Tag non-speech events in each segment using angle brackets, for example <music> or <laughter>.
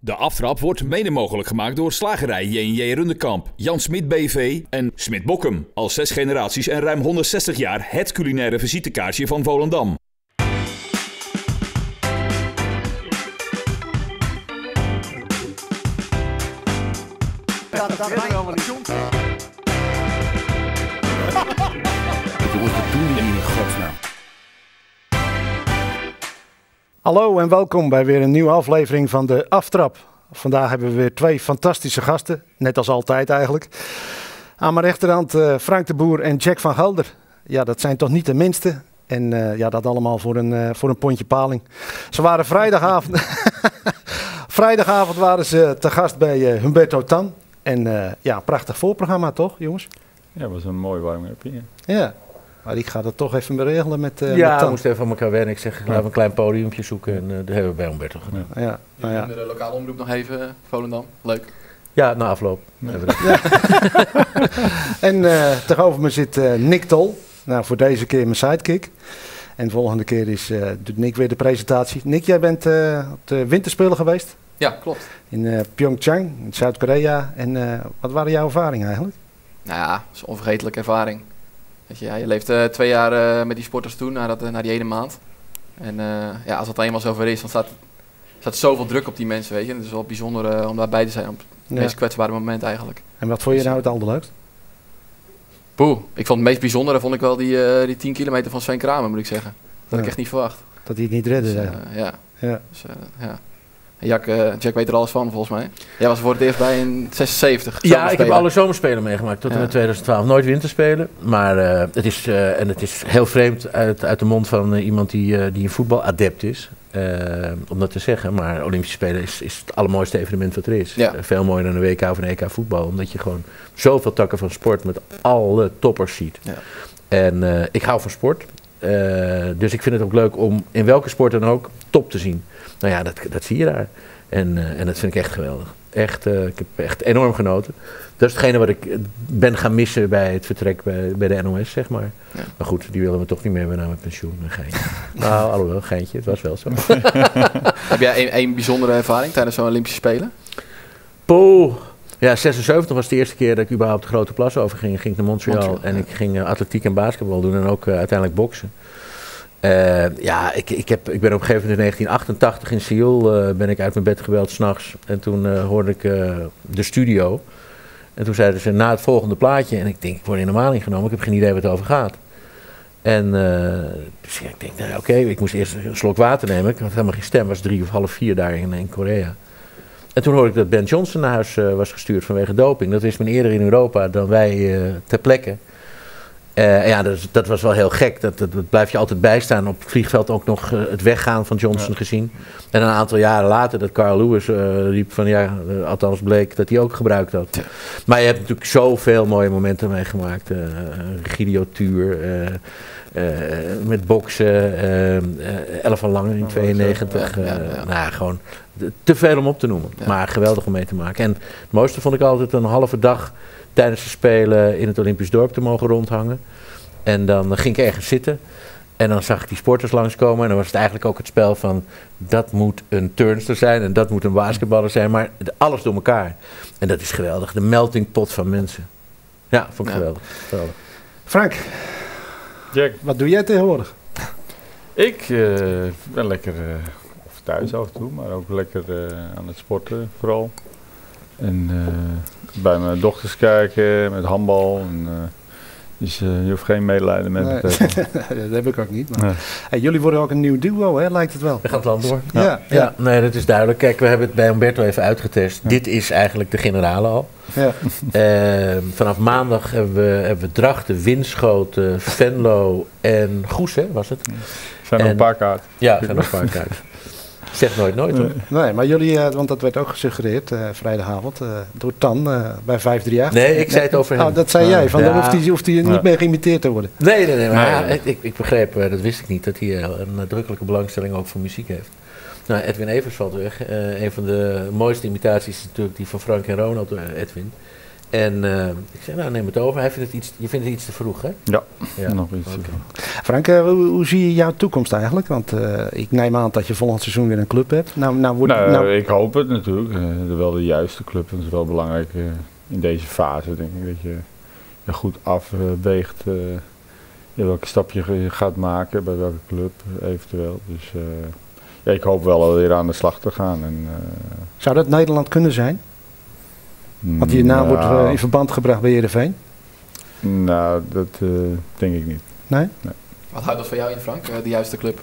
De aftrap wordt mede mogelijk gemaakt door slagerij J&J Rundekamp, Jan Smit BV en Smit Bokkum. Al zes generaties en ruim 160 jaar het culinaire visitekaartje van Volendam. Jongens, <laughs> wat doen jullie in godsnaam? Hallo en welkom bij weer een nieuwe aflevering van de Aftrap. Vandaag hebben we weer twee fantastische gasten, net als altijd eigenlijk. Aan mijn rechterhand eh, Frank de Boer en Jack van Gelder. Ja, dat zijn toch niet de minste. En eh, ja, dat allemaal voor een, eh, voor een pondje paling. Ze waren vrijdagavond, <laughs> vrijdagavond waren ze te gast bij Humberto Tan. En ja, prachtig voorprogramma toch, jongens? Ja, dat was een mooi warm-upje. Ja, maar ik ga dat toch even beregelen met, uh, ja, met we Tan. moesten even van elkaar wennen. Ik zeg, laten we een klein podiumpje zoeken. En uh, dat hebben we bij Humberto gedaan. Ja, Ja, nou ja. De lokale omroep nog even, Volendam. Leuk. na afloop. Hebben we dat. <laughs> En eh, tegenover me zit eh, Nick Tol. Nou, voor deze keer mijn sidekick. En de volgende keer is, eh, doet Nick weer de presentatie. Nick, jij bent eh, op de winterspelen geweest Ja, klopt. in eh, Pyeongchang, in Zuid-Korea. En eh, wat waren jouw ervaringen eigenlijk? Nou ja, dat is een onvergetelijke ervaring. Weet je, ja, je leeft eh, twee jaar eh, met die sporters toen, na, dat, eh, na die ene maand. En ja, als dat eenmaal zover is, dan staat, staat zoveel druk op die mensen, weet je. En het is wel bijzonder om daarbij te zijn op het Ja. meest kwetsbare moment eigenlijk. En wat vond je nou het allerleukst? Poeh, ik vond het meest bijzondere vond ik wel die, die 10 kilometer van Sven Kramer, moet ik zeggen. Dat had Ja. ik echt niet verwacht. Dat hij het niet redde, Dus, ja, Ja. dus, ja. Jack, eh, Jack weet er alles van, volgens mij. Jij was voor het eerst bij in 76. Ja, ik heb alle zomerspelen meegemaakt tot en Ja. met 2012. Nooit winterspelen. Maar eh, het is, eh, en het is heel vreemd uit, uit de mond van iemand die, die een voetbaladept is. om dat te zeggen. Maar Olympische Spelen is, is het allermooiste evenement wat er is. Ja. Veel mooier dan een WK of een EK voetbal. Omdat je gewoon zoveel takken van sport met alle toppers ziet. Ja. En ik hou van sport. Dus ik vind het ook leuk om in welke sport dan ook top te zien. Nou ja, dat, dat zie je daar. En, eh, en dat vind ik echt geweldig. Echt, eh, ik heb echt enorm genoten. Dat is hetgene wat ik eh, ben gaan missen bij het vertrek bij, bij de NOS, zeg maar. Ja. Maar goed, die willen we toch niet meer hebben na mijn pensioen. Een geintje. <laughs> nou, alhoewel, geintje, het was wel zo. <laughs> Heb jij een, een bijzondere ervaring tijdens zo'n Olympische Spelen? Poeh. Ja, 76 was de eerste keer dat ik überhaupt de grote plas over ging. Ging naar Montreal, Montreal, en ja. ik ging atletiek en basketbal doen en ook uiteindelijk boksen. Eh, ja, ik, ik, heb, ik ben op een gegeven moment in 1988 in Seoul eh, ben ik uit mijn bed gebeld s'nachts. En toen eh, hoorde ik de studio. En toen zeiden ze na het volgende plaatje. En ik denk, ik word in de maling genomen. Ik heb geen idee wat het over gaat. En dus ik denk, nou, oké, ik moest eerst een slok water nemen. Ik had helemaal geen stem. Was drie of half vier daar in, in Korea. En toen hoorde ik dat Ben Johnson naar huis was gestuurd vanwege doping. Dat wist men eerder in Europa dan wij ter plekke. Eh, ja, dat, dat was wel heel gek. Dat, dat, dat blijf je altijd bijstaan. Op het vliegveld ook nog eh, het weggaan van Johnson gezien. En een aantal jaren later dat Carl Lewis eh, riep van ja, althans bleek dat hij ook gebruikt had. Ja. Maar je hebt natuurlijk zoveel mooie momenten meegemaakt. Gideon Tuur, eh, met boksen, Elle van Lange in 92. Ja, nou ja, gewoon te veel om op te noemen. Maar geweldig om mee te maken. En het mooiste vond ik altijd een halve dag tijdens de Spelen in het Olympisch dorp te mogen rondhangen. En dan ging ik ergens zitten. En dan zag ik die sporters langskomen. En dan was het eigenlijk ook het spel van... dat moet een turnster zijn en dat moet een basketballer zijn. Maar alles door elkaar. En dat is geweldig. De melting pot van mensen. Ja, vond ik Ja. geweldig. geweldig. Frank, Jack, wat doe jij tegenwoordig? ik eh, ben lekker eh, of thuis af en toe, maar ook lekker eh, aan het sporten vooral. En eh, bij mijn dochters kijken met handbal. En, eh, dus eh, je hoeft geen medelijden met me Nee. te hebben. <laughs> dat heb ik ook niet. Maar... Nee. Hey, jullie worden ook een nieuw duo, hè? lijkt het wel. We gaan het land door. Ja, ja. Ja, nee, dat is duidelijk. Kijk, we hebben het bij Umberto even uitgetest. Dit is eigenlijk de generale al. ja. <laughs> Eh, vanaf maandag hebben we, hebben we Drachten, Winschoten, Venlo en Goes, hè, was het? Er zijn nog En- een paar kaarten. Ja, zijn nog een paar <laughs> kaarten. Zeg nooit nooit hoor. Nee, maar jullie, eh, want dat werd ook gesuggereerd eh, vrijdagavond eh, door Tan eh, bij 538. Nee, ik zei het over hem. Oh, dat zei jij, van Ja. dan hoeft hij, hoeft hij niet Ja. meer geïmiteerd te worden. Nee, nee, nee. Maar Nee. ik, ik begreep, dat wist ik niet, dat hij een nadrukkelijke belangstelling ook voor muziek heeft. Nou, Edwin Evers valt weg. Eh, een van de mooiste imitaties is natuurlijk die van Frank en Ronald door Edwin. En eh, ik zei, nou neem het over. Hij vindt het iets, je vindt het iets te vroeg, hè? Ja, Ja. nog iets. Oké. Frank, eh, hoe, hoe zie je jouw toekomst eigenlijk? Want eh, ik neem aan dat je volgend seizoen weer een club hebt. Nou, nou, wordt, Nou, nou, ik hoop het natuurlijk. Eh, de- wel de juiste club. Dat is wel belangrijk in deze fase, denk ik. Dat je, je goed afweegt eh, welke stap je gaat maken bij welke club eventueel. Dus eh, ja, ik hoop wel weer aan de slag te gaan. En, eh, zou dat Nederland kunnen zijn? Want je naam wordt nou, eh, in verband gebracht bij Heerenveen. Nou, dat eh, denk ik niet. Nee? Wat houdt dat voor jou in, Frank? Eh, de juiste club?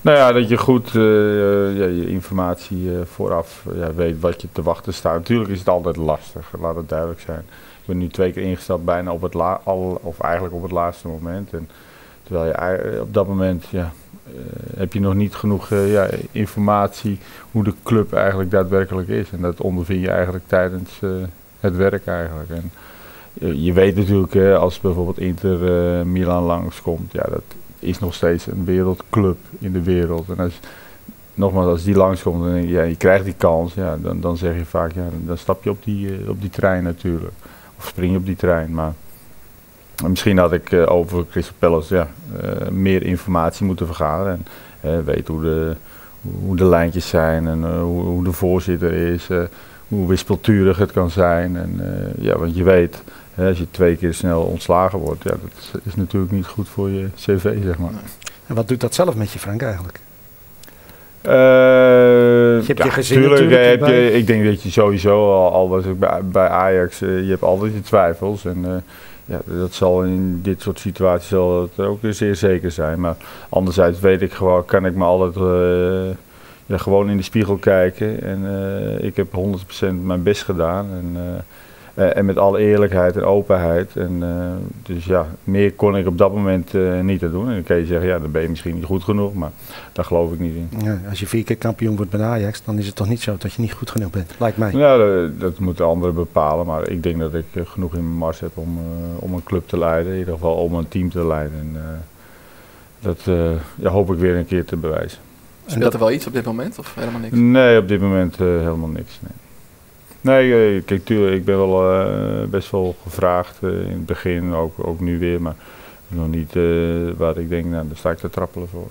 Nou ja, dat je goed eh, eh, ja, je informatie eh, vooraf eh, ja, weet wat je te wachten staat. Natuurlijk is het altijd lastig, laat het duidelijk zijn. Ik ben nu twee keer ingestapt bijna op het, la al, of eigenlijk op het laatste moment. En terwijl je eh, op dat moment ja, eh, heb je nog niet genoeg eh, ja, informatie hoe de club eigenlijk daadwerkelijk is. En dat ondervind je eigenlijk tijdens eh, het werk eigenlijk. En, eh, je weet natuurlijk, als bijvoorbeeld Inter eh, Milan langskomt, ja, dat is nog steeds een wereldclub in de wereld. En als, nogmaals, als die langskomt en ja, je krijgt die kans, ja, dan, dan zeg je vaak, ja, dan stap je op die, eh, op die trein natuurlijk. Of spring je op die trein. Maar misschien had ik eh, over Crystal Palace ja, eh, meer informatie moeten vergaren. En eh, weten hoe de, hoe de lijntjes zijn en hoe, hoe de voorzitter is. hoe wispelturig het kan zijn. En, ja, want je weet, hè, als je twee keer snel ontslagen wordt, ja, dat is, natuurlijk niet goed voor je cv, zeg maar. En wat doet dat zelf met je, Frank, eigenlijk? Je hebt je gezin tuurlijk, natuurlijk heb erbij. je, ik denk dat je sowieso, al, al was ik bij, bij Ajax, je hebt altijd je twijfels. En ja, dat zal in dit soort situaties zal het ook zeer zeker zijn. Maar anderzijds weet ik gewoon, kan ik me altijd eh, gewoon in de spiegel kijken. En eh, ik heb 100% mijn best gedaan. En, eh, en met alle eerlijkheid en openheid. En, eh, dus ja, meer kon ik op dat moment eh, niet aan doen. En dan kan je zeggen, ja, dan ben je misschien niet goed genoeg. Maar daar geloof ik niet in. Ja, als je vier keer kampioen wordt bij Ajax, dan is het toch niet zo dat je niet goed genoeg bent, lijkt mij. Ja, dat, dat moeten anderen bepalen. Maar ik denk dat ik genoeg in mijn mars heb om, eh, om een club te leiden. In ieder geval om een team te leiden. En, eh, dat eh, ja, hoop ik weer een keer te bewijzen. Speelt er wel iets op dit moment of helemaal niks? Nee, op dit moment eh, helemaal niks. Nee, nee eh, kijk, tuurlijk, ik ben wel eh, best wel gevraagd eh, in het begin, ook, ook nu weer. Maar nog niet eh, waar ik denk, nou, daar sta ik te trappelen voor.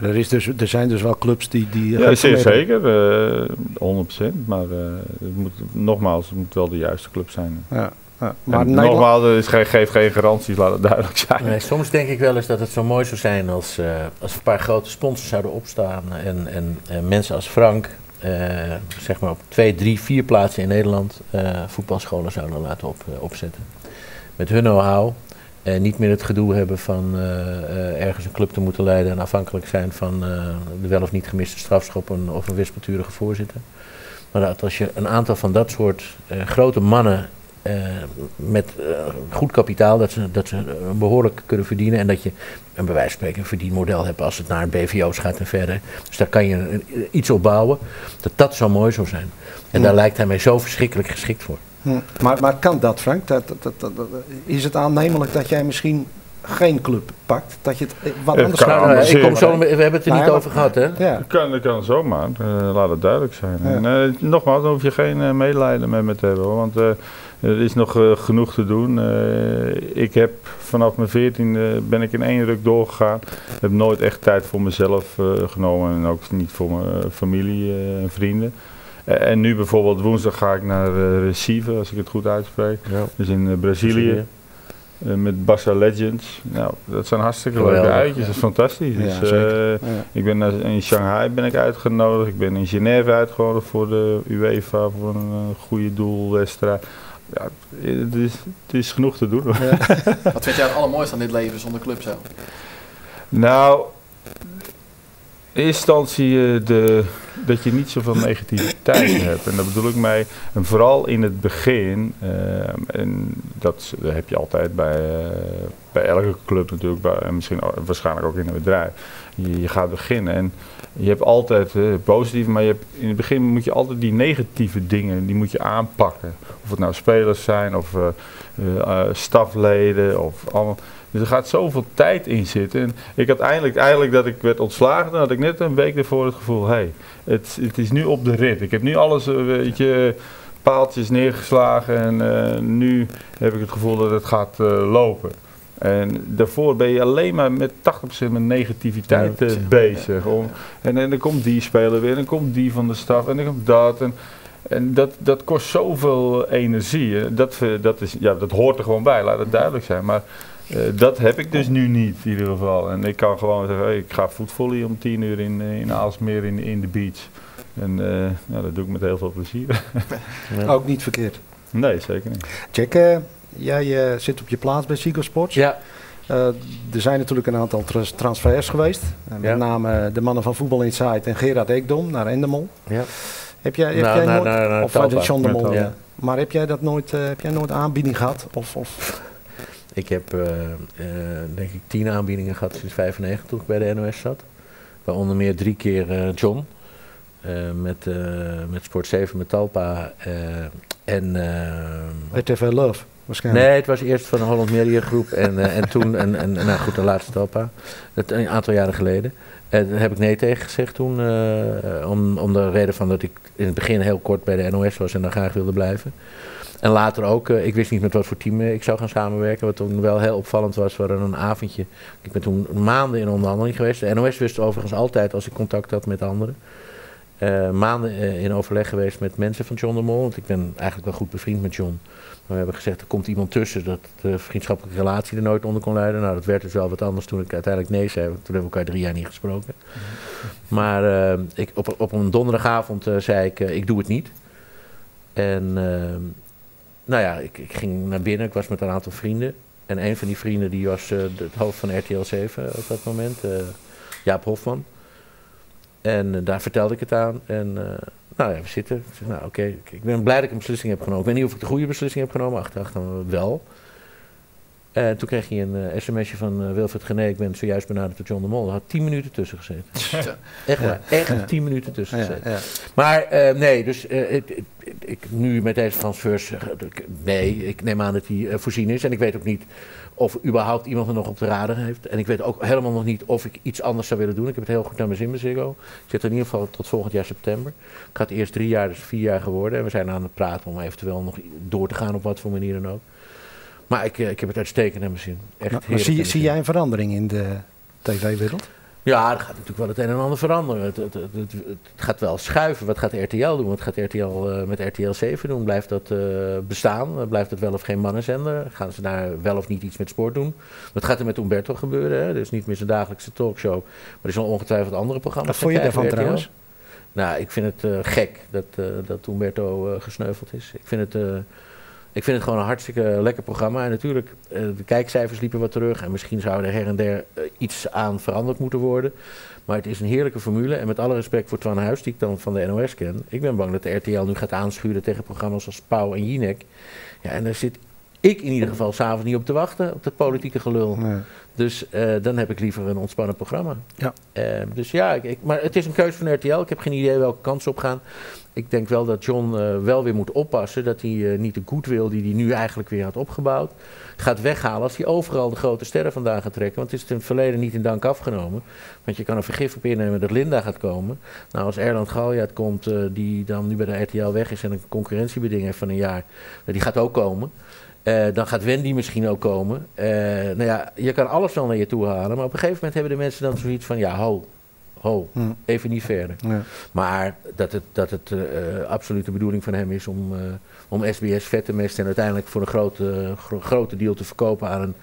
Er, is dus, er zijn dus wel clubs die... die Ja, zeer zeker, eh 100%. Maar eh, het moet, nogmaals, het moet wel de juiste club zijn. Ja, ja. Maar nogmaals, er is geen, geef geen garanties, laat het duidelijk zijn. Nee, soms denk ik wel eens dat het zo mooi zou zijn als, eh, als een paar grote sponsors zouden opstaan. En, en, en mensen als Frank, zeg maar op twee, drie, vier plaatsen in Nederland, eh, voetbalscholen zouden laten op, eh, opzetten. Met hun know-how. En niet meer het gedoe hebben van eh, eh, ergens een club te moeten leiden en afhankelijk zijn van eh, de wel of niet gemiste strafschoppen of een wispelturige voorzitter. Maar dat als je een aantal van dat soort eh, grote mannen eh, met eh, goed kapitaal, dat ze, dat ze eh, behoorlijk kunnen verdienen. En dat je een bij wijze van spreken een verdienmodel hebt als het naar BVO's gaat en verder. Dus daar kan je een- iets op bouwen. Dat dat zo mooi zou zijn. En Ja. daar lijkt hij mij zo verschrikkelijk geschikt voor. Maar, maar kan dat, Frank? Dat, dat, dat, dat- dat- is het aannemelijk dat jij misschien geen club pakt? Dat je het wat Het anders kan gaat Nou, doen? nou, ik kom zo, we hebben het er Nou niet ja, over gehad, hè? Ja. Dat kan, dat kan zomaar, laat het duidelijk zijn. Ja. En, eh, nogmaals, dan hoef je geen eh, medelijden met me te hebben, hoor, want eh, er is nog eh, genoeg te doen. Eh, ik heb vanaf mijn 14 ben ik in één ruk doorgegaan. heb nooit echt tijd voor mezelf eh, genomen en ook niet voor mijn eh, familie eh, en vrienden. Eh, en nu bijvoorbeeld woensdag ga ik naar eh, Recife, als ik het goed uitspreek. Ja. Dus in eh, Brazilië. Eh, met Barça Legends. Nou, dat zijn hartstikke Geweldig, leuke uitjes. Dat is fantastisch. Ja, dus, eh, Ja. ik ben naar- in Shanghai ben ik uitgenodigd. Ik ben in Genève uitgenodigd voor de UEFA voor een eh, goede doelwedstrijd. Ja, het is, het is genoeg te doen. <laughs> Wat vind jij het allermooiste aan dit leven zonder club zo? Nou, in eerste instantie eh, de, dat je niet zoveel negativiteit <clears throat> hebt. En dat bedoel ik mij, en vooral in het begin, eh, en dat, heb je altijd bij, eh, bij elke club natuurlijk, bij, en misschien waarschijnlijk ook in een bedrijf. Je, je gaat beginnen en je hebt altijd eh, positief, maar je hebt, in het begin moet je altijd die negatieve dingen, die moet je aanpakken. Of het nou spelers zijn of eh, stafleden of allemaal. Dus er gaat zoveel tijd in zitten. En ik had eindelijk, eigenlijk dat ik werd ontslagen, had ik net een week ervoor het gevoel, hé, hey, het, het is nu op de rit. Ik heb nu alles, eh, weet je, paaltjes neergeslagen en nu heb ik het gevoel dat het gaat lopen. En daarvoor ben je alleen maar met 80% met negativiteit eh, bezig. Om, en, en dan komt die speler weer, en dan komt die van de staf, en dan komt dat. En, en dat, dat kost zoveel energie. Dat, eh, dat, is, ja, dat hoort er gewoon bij, laat het duidelijk zijn. Maar eh, dat heb ik dus nu niet in ieder geval. En ik kan gewoon zeggen, hey, ik ga voetvolleyen om 10 uur in, in Aalsmeer in, in de beach. En eh, ja, dat doe ik met heel veel plezier. <laughs> Ook niet verkeerd. nee, zeker niet. Jack, eh, jij eh, zit op je plaats bij Sigo Sports. Ja, Eh, er zijn natuurlijk een aantal trans- transfers geweest. Eh, met Ja. name de mannen van Voetbal Insight en Gerard Ekdom naar Endemol. ja. Heb jij, heb Nou, jij nooit, of uh, John de Mol, ja. Maar heb jij dat nooit, eh, heb jij nooit aanbieding gehad? Of, of Ik heb denk ik tien aanbiedingen gehad sinds 95 toen ik bij de NOS zat. Waaronder meer drie keer John. met, met Sport 7 met Talpa. en, RTV Love nee, het was eerst van de Holland Media Groep en, eh, en toen, en, en, nou goed, de laatste Talpa. Dat, een aantal jaren geleden. En daar heb ik nee tegen gezegd toen. eh, om, om de reden van dat ik in het begin heel kort bij de NOS was en dan graag wilde blijven. En later ook, eh, ik wist niet met wat voor team ik zou gaan samenwerken. Wat toen wel heel opvallend was, we een avondje. Ik ben toen maanden in onderhandeling geweest. De NOS wist overigens altijd als ik contact had met anderen. Maanden in overleg geweest met mensen van John de Mol. Want ik ben eigenlijk wel goed bevriend met John. We hebben gezegd, er komt iemand tussen dat de vriendschappelijke relatie er nooit onder kon leiden. Nou, dat werd dus wel wat anders toen ik uiteindelijk nee zei. want Toen hebben we elkaar drie jaar niet gesproken. Maar eh, ik, op, op een donderdagavond eh, zei ik, eh, ik doe het niet. En eh, nou ja, ik, ik ging naar binnen. Ik was met een aantal vrienden. En een van die vrienden die was het hoofd van RTL 7 op dat moment. Jaap Hofman. En daar vertelde ik het aan. En nou ja, we zitten. Ik zeg, nou oké, ik- ik ben blij dat ik een beslissing heb genomen. Ik weet niet of ik de goede beslissing heb genomen. Achteraf dan wel. En toen kreeg hij een eh, sms'je van eh, Wilfred Gené. Ik ben zojuist benaderd door John de Mol. Er had tien minuten tussen gezeten. Echt waar. Echt tien minuten tussen Ja, gezeten. ja. Maar eh, nee, dus eh, het- ik, nu met deze transfers, eh, nee, ik neem aan dat die eh, voorzien is. En ik weet ook niet of überhaupt iemand er nog op de radar heeft. En ik weet ook helemaal nog niet of ik iets anders zou willen doen. Ik heb het heel goed naar mijn zin Ziggo. Ik zit er in ieder geval tot volgend jaar september. Ik had eerst drie jaar, dus vier jaar geworden. En we zijn aan het praten om eventueel nog door te gaan op wat voor manier dan ook. Maar ik, eh, ik heb het uitstekend naar mijn zin. Echt Maar, maar zie, zie jij een verandering in de tv-wereld? Ja, er gaat natuurlijk wel het een en ander veranderen. Het, het, het, gaat wel schuiven. Wat gaat RTL doen? Wat gaat RTL eh, met RTL 7 doen? Blijft dat eh, bestaan? Blijft het wel of geen mannenzender? Gaan ze daar wel of niet iets met sport doen? Wat gaat er met Umberto gebeuren? Hè? Dus niet meer zijn dagelijkse talkshow. Maar er zullen ongetwijfeld andere programma's Wat vond je daarvan trouwens? Nou, ik vind het eh, gek dat, eh, dat Umberto eh, gesneuveld is. Ik vind het... ik vind het gewoon een hartstikke lekker programma. En natuurlijk, eh, de kijkcijfers liepen wat terug. En misschien zou er her en der eh, iets aan veranderd moeten worden. Maar het is een heerlijke formule. En met alle respect voor Twan Huis, die ik dan van de NOS ken. Ik ben bang dat de RTL nu gaat aanschuren tegen programma's als Pauw en Jinek. Ja, en daar zit ik in ieder geval s'avonds niet op te wachten. Op dat politieke gelul. Nee. Dus eh, dan heb ik liever een ontspannen programma. Ja. Eh, dus ja, ik, ik- maar het is een keuze van RTL. Ik heb geen idee welke kant ze op gaan. Ik denk wel dat John eh, wel weer moet oppassen dat hij eh, niet de goodwill die hij nu eigenlijk weer had opgebouwd, gaat weghalen als hij overal de grote sterren vandaan gaat trekken. Want het is in het verleden niet in dank afgenomen. Want je kan er vergif op innemen dat Linda gaat komen. Nou, als Erland Galjaard komt, eh, die dan nu bij de RTL weg is en een concurrentiebeding heeft van een jaar, die gaat ook komen. Dan gaat Wendy misschien ook komen. Nou ja, je kan alles wel naar je toe halen. Maar op een gegeven moment hebben de mensen dan zoiets van: ja, ho, ho, Hm. even niet verder. Ja. Maar dat het, dat het eh, eh, absoluut de bedoeling van hem is om, eh, om SBS vet te mesten en uiteindelijk voor een grote, gro- grote deal te verkopen aan een,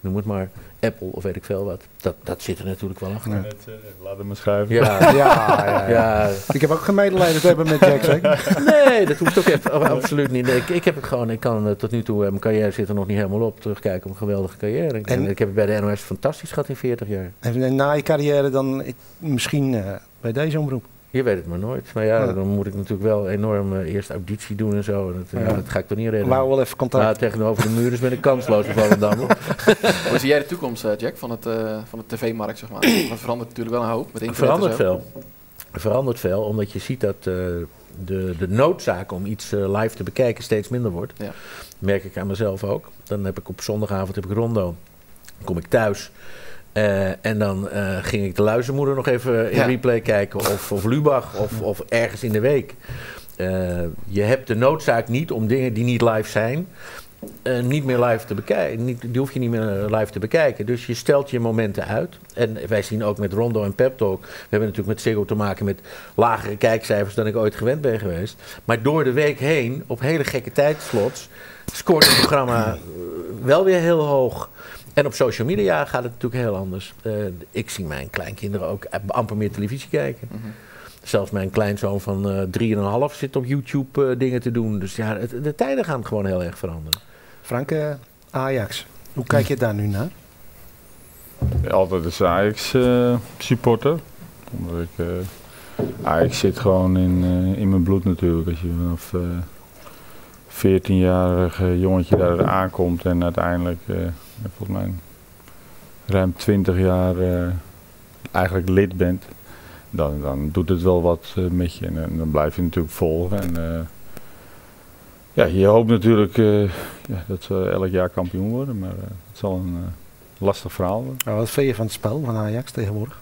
noem het maar, Apple of weet ik veel wat. Dat, dat zit er natuurlijk wel achter. Ja. Net, eh, laat hem maar schuiven. Ja, <laughs> Ja, ja, ja. ja. Ik heb ook geen medelijden te hebben met Jack, zeg. Nee, dat hoeft ook even, oh, absoluut niet. Nee, ik, ik heb het gewoon, ik kan eh, tot nu toe, eh, mijn carrière zit er nog niet helemaal op, terugkijken op een geweldige carrière. Ik, En- ik heb het bij de NOS fantastisch gehad in 40 jaar. En na je carrière dan ik- misschien eh, bij deze omroep. Je weet het maar nooit. Maar ja, Ja. dan moet ik natuurlijk wel enorm eh, eerst auditie doen en zo. En dat, ja. Dat ga ik toch niet redden. Wou wel even contact. Nou, tegenover de muur is ben ik kansloos in Volendam. <laughs> Hoe zie jij de toekomst, eh, Jack, van, het, eh, van de tv-markt, zeg maar? Het verandert natuurlijk wel een hoop met verandert zo. veel. Het verandert veel, omdat je ziet dat eh, de, de noodzaak om iets live te bekijken steeds minder wordt. Ja. merk ik aan mezelf ook. Dan heb ik op zondagavond heb ik rondo. Dan kom ik thuis. Eh, en dan eh, ging ik de luizenmoeder nog even in Ja. replay kijken. Of, of Lubach. Of, of ergens in de week. Eh, je hebt de noodzaak niet om dingen die niet live zijn, niet meer live te bekijken. Niet, die hoef je niet meer live te bekijken. Dus je stelt je momenten uit. En wij zien ook met Rondo en Pep Talk. We hebben natuurlijk met Ziggo te maken met lagere kijkcijfers dan ik ooit gewend ben geweest. Maar door de week heen, op hele gekke tijdslots, scoort het programma wel weer heel hoog. En op social media gaat het natuurlijk heel anders. Eh, ik zie mijn kleinkinderen ook amper meer televisie kijken. Mhm. Zelfs mijn kleinzoon van eh 3,5 zit op YouTube eh, dingen te doen. Dus ja, het- de tijden gaan gewoon heel erg veranderen. Frank, Ajax. Hoe kijk je daar nu naar? Altijd als Ajax eh, supporter. Omdat ik, eh, Ajax zit gewoon in, eh, in mijn bloed natuurlijk. Als je vanaf eh 14-jarig jongetje daar aankomt en uiteindelijk eh, volgens mij ruim 20 jaar eh, eigenlijk lid bent. Dan, dan doet het wel wat eh, met je en, dan blijf je natuurlijk volgen. En, eh, ja, je hoopt natuurlijk ja, dat ze elk jaar kampioen worden, maar het zal een lastig verhaal worden. Nou, wat vind je van het spel van Ajax tegenwoordig?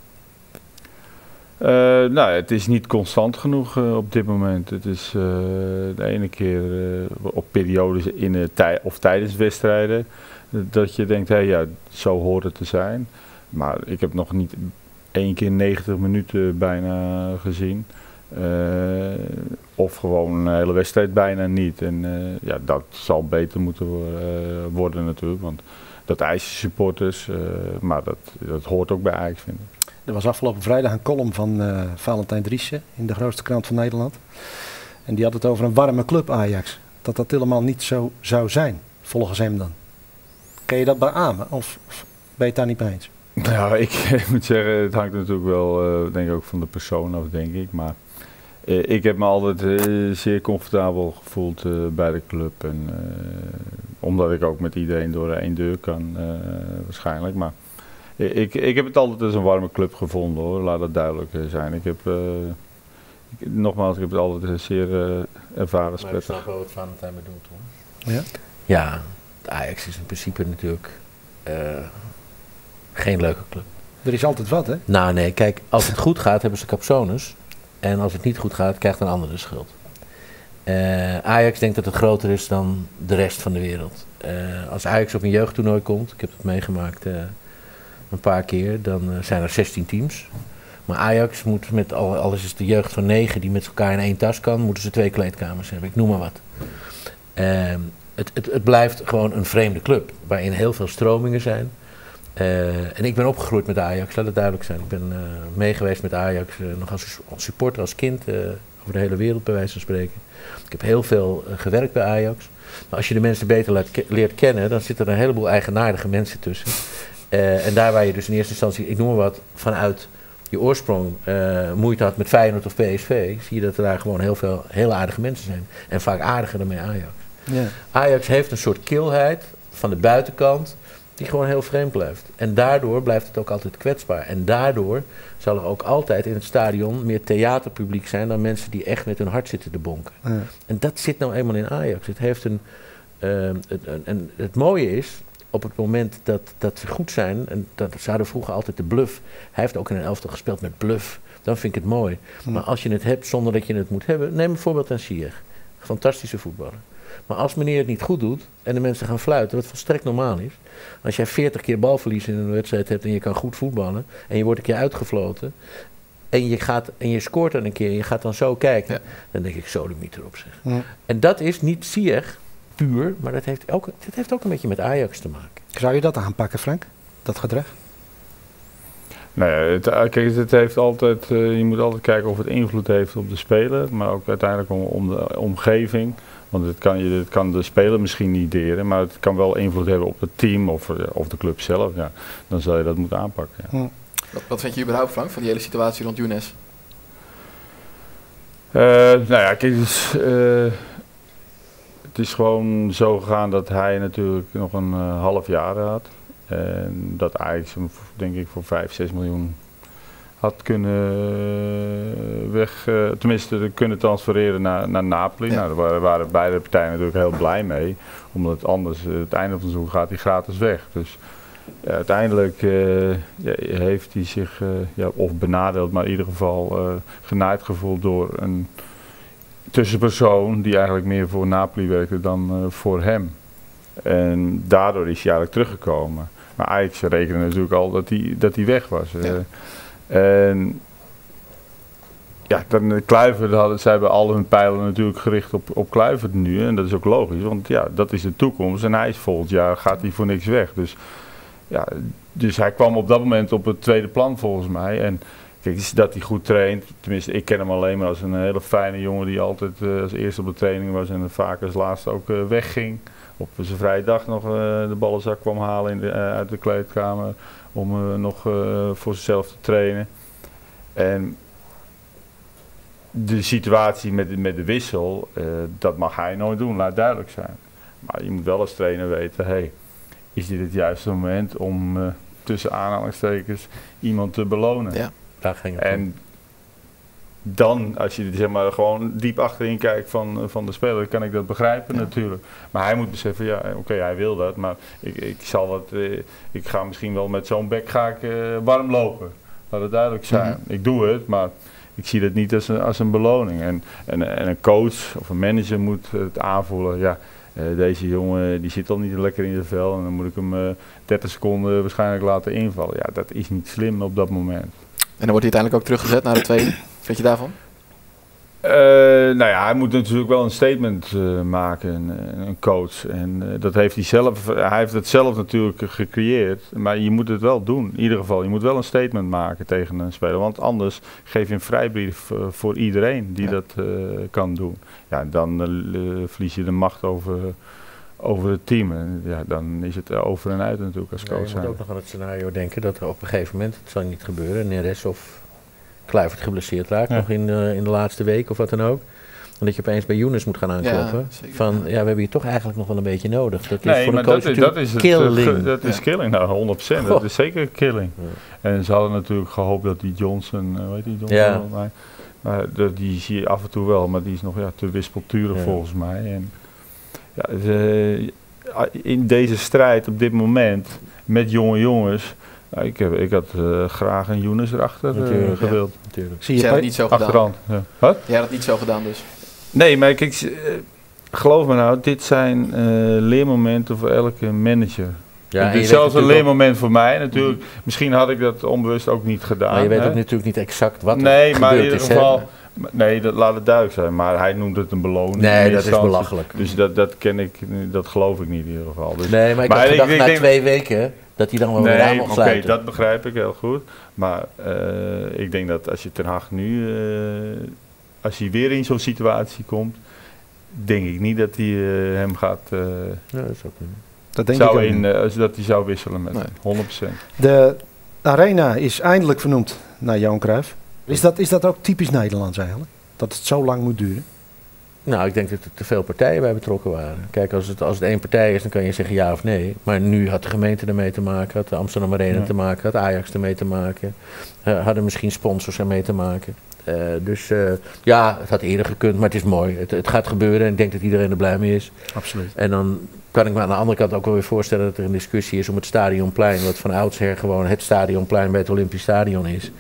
Nou, het is niet constant genoeg op dit moment. Het is de ene keer op periodes in tij of tijdens wedstrijden dat je denkt, hé, ja, zo hoort het te zijn. Maar ik heb nog niet één keer 90 minuten bijna gezien. Eh, of gewoon een hele wedstrijd bijna niet. En eh, ja, dat zal beter moeten eh, worden natuurlijk. Want dat eisen supporters, maar dat, dat hoort ook bij Ajax, vind ik. Er was afgelopen vrijdag een column van Valentijn Driessen in de grootste krant van Nederland. En die had het over een warme club Ajax. Dat dat helemaal niet zo zou zijn, volgens hem dan. Kun je dat beamen of, of ben je het daar niet mee eens? Nou, ik, <laughs> ik moet zeggen, het hangt natuurlijk wel, eh, denk ik ook van de persoon af, denk ik. Maar eh, ik heb me altijd eh, zeer comfortabel gevoeld eh, bij de club. En, eh, omdat ik ook met iedereen door één deur kan, eh, waarschijnlijk. Maar ik, ik heb het altijd als een warme club gevonden hoor, laat dat duidelijk zijn. Ik heb, eh, ik- nogmaals, ik heb het altijd zeer eh, ervaren Maar ik snap wel wat Valentijn bedoelt hoor. Ja? Ja, Ajax is in principe natuurlijk eh, geen leuke club. Er is altijd wat, hè? Nou nee, kijk, als het goed gaat hebben ze capsones. En als het niet goed gaat, krijgt een ander de schuld. Eh, Ajax denkt dat het groter is dan de rest van de wereld. Eh, als Ajax op een jeugdtoernooi komt, ik heb het meegemaakt een paar keer, dan zijn er 16 teams. Maar Ajax moet met, al, alles is de jeugd van 9 die met elkaar in één tas kan, moeten ze twee kleedkamers hebben. Ik noem maar wat. Het, het, het blijft gewoon een vreemde club, waarin heel veel stromingen zijn. Eh, en ik ben opgegroeid met Ajax, laat het duidelijk zijn. Ik ben eh meegeweest met Ajax, eh, nog als, supporter, als kind, over de hele wereld bij wijze van spreken. Ik heb heel veel gewerkt bij Ajax. Maar als je de mensen beter laat leert kennen, dan zitten er een heleboel eigenaardige mensen tussen. En daar waar je dus in eerste instantie, ik noem maar wat, vanuit je oorsprong eh, moeite had met Feyenoord of PSV, zie je dat er daar gewoon heel veel heel aardige mensen zijn. En vaak aardiger dan bij Ajax. Ja. Ajax heeft een soort kilheid van de buitenkant die gewoon heel vreemd blijft. En daardoor blijft het ook altijd kwetsbaar. En daardoor zal er ook altijd in het stadion meer theaterpubliek zijn dan mensen die echt met hun hart zitten te bonken. Ja. En dat zit nou eenmaal in Ajax. Het heeft een. ehm, een- het mooie is, op het moment dat, dat ze goed zijn, en dat ze hadden vroeger altijd de bluff. Hij heeft ook in een elftal gespeeld met bluff. Dan vind ik het mooi. Hm. Maar als je het hebt zonder dat je het moet hebben, neem bijvoorbeeld een Sier. Fantastische voetballer. Maar als meneer het niet goed doet en de mensen gaan fluiten, wat volstrekt normaal is. Als jij 40 keer balverlies in een wedstrijd hebt en je kan goed voetballen en je wordt een keer uitgefloten en je, gaat, en je scoort dan een keer en je gaat dan zo kijken, Ja. dan denk ik zo de mieter op zich. Ja. En dat is niet Sier puur, maar dat heeft, ook, dat heeft ook een beetje met Ajax te maken. Zou je dat aanpakken, Frank? Dat gedrag? Nou ja, het, eh, kijk, het heeft altijd, eh, je moet altijd kijken of het invloed heeft op de speler, maar ook uiteindelijk om, om de omgeving. Want het kan, je, het kan de speler misschien niet deren, maar het kan wel invloed hebben op het team of, eh, of de club zelf. Ja. Dan zal je dat moeten aanpakken. Ja. Wat, wat vind je überhaupt, Frank, van die hele situatie rond Younes? Eh, nou ja, kijk, het is, eh, het is gewoon zo gegaan dat hij natuurlijk nog een eh, half jaar had. En dat Ajax hem, denk ik, voor 5, 6 miljoen had kunnen weg, eh, tenminste kunnen transfereren naar, naar Napoli. Ja. Nou, daar waren, waren beide partijen natuurlijk heel blij mee. Omdat anders, eh, het einde van het seizoen gaat hij gratis weg. Dus ja, uiteindelijk eh, ja, heeft hij zich ja, of benadeeld, maar in ieder geval genaaid gevoeld door een tussenpersoon die eigenlijk meer voor Napoli werkte dan voor hem. En daardoor is hij eigenlijk teruggekomen. Maar Ajax rekende natuurlijk al dat hij, dat hij weg was. Ja. En ja, dan eh, Kluivert hadden, ze hebben al hun pijlen natuurlijk gericht op, op Kluivert nu. En dat is ook logisch, want ja, dat is de toekomst. En hij is volgend jaar, gaat hij voor niks weg. Dus, ja, dus hij kwam op dat moment op het tweede plan volgens mij. En kijk, dat hij goed traint. Tenminste, ik ken hem alleen maar als een hele fijne jongen die altijd eh, als eerste op de training was. En vaak als laatste ook eh, wegging. Op zijn vrije dag nog eh, de ballenzak kwam halen in uit de kleedkamer. Om nog voor zichzelf te trainen. En de situatie met, de- met de wissel, eh, dat mag hij nooit doen, laat duidelijk zijn. Maar je moet wel als trainer weten, hey, is dit het juiste moment om eh, tussen aanhalingstekens iemand te belonen? Ja. Daar ging het om. En dan, als je zeg maar gewoon diep achterin kijkt van, van de speler, kan ik dat begrijpen Ja. natuurlijk. Maar hij moet beseffen, ja, oké, hij wil dat, maar ik, ik zal wat, eh, ik ga misschien wel met zo'n bek ga ik, eh, warm lopen. Laat het duidelijk zijn. Ik doe het, maar ik zie dat niet als een, als een beloning. En, en, en een coach of een manager moet het aanvoelen, ja, eh, deze jongen die zit al niet lekker in het vel en dan moet ik hem eh 30 seconden waarschijnlijk laten invallen. Ja, dat is niet slim op dat moment. En dan wordt hij uiteindelijk ook teruggezet naar de tweede. Vind je daarvan? Eh, nou ja, hij moet natuurlijk wel een statement eh, maken, een, een coach. En eh, dat heeft hij zelf, hij heeft het zelf natuurlijk gecreëerd. Maar je moet het wel doen, in ieder geval. Je moet wel een statement maken tegen een speler. Want anders geef je een vrijbrief eh, voor iedereen die Ja. dat eh, kan doen. Ja, dan eh, verlies je de macht over, over het team. En ja, dan is het over en uit natuurlijk als Ja, coach je moet ook nog aan het scenario denken dat er op een gegeven moment, het zal niet gebeuren, Neres of Kluivert geblesseerd raakt, Ja. nog in, eh, in de laatste week of wat dan ook. En dat je opeens bij Younes moet gaan aankloppen. van, ja, we hebben je toch eigenlijk nog wel een beetje nodig. Dat is Nee, voor maar een coach dat is, dat natuurlijk is het. eh, killing. Dat is Ja. killing, nou 100%. Goh. Dat is zeker killing. Ja. En ze hadden natuurlijk gehoopt dat die Johnson, eh, weet die Johnson? Ja. Maar die zie je af en toe wel, maar die is nog ja, te wispelturig Ja. volgens mij. En, ja, in deze strijd op dit moment met jonge jongens, nou, ik, heb, ik had eh, graag een Younes erachter eh, Natuurlijk, ja. gewild. Natuurlijk. Zie je het niet zo gedaan. Achterhand. Ja. Wat? Jij had het niet zo gedaan dus. Nee, maar kijk, eh, geloof me nou, dit zijn eh, leermomenten voor elke manager. Ja, is zelfs een leermoment voor mij natuurlijk. Misschien had ik dat onbewust ook niet gedaan. Maar je weet hè. ook natuurlijk niet exact wat er Nee, maar in ieder geval. Nee, dat laat het duidelijk zijn. Maar hij noemt het een beloning. Nee, dat is belachelijk. Dus dat, dat ken ik, dat geloof ik niet in ieder geval. Dus, Nee, maar ik Maar had ik- gedacht ik na denk- twee weken dat hij dan wel weer aan nee, mocht oké, dat begrijp ik heel goed. Maar eh, ik denk dat als je Ten Hag nu, eh, als hij weer in zo'n situatie komt, denk ik niet dat hij eh, hem gaat, eh, Ja, dat is ook niet. Dat denk ik zou ook in, dat hij zou wisselen met Nee. hem. 100%. De arena is eindelijk vernoemd naar Johan Cruijff. Is dat, is dat ook typisch Nederlands eigenlijk? Dat het zo lang moet duren? Nou, ik denk dat er te veel partijen bij betrokken waren. Kijk, als het, als het één partij is, dan kan je zeggen ja of nee. Maar nu had de gemeente ermee te maken, had de Amsterdam Arena Ja. te maken, had Ajax ermee te maken. eh, hadden misschien sponsors ermee te maken. Eh, dus eh, ja, het had eerder gekund, maar het is mooi. Het, het gaat gebeuren en ik denk dat iedereen er blij mee is. Absoluut. En dan kan ik me aan de andere kant ook wel weer voorstellen dat er een discussie is om het Stadionplein, wat van oudsher gewoon het Stadionplein bij het Olympisch Stadion is.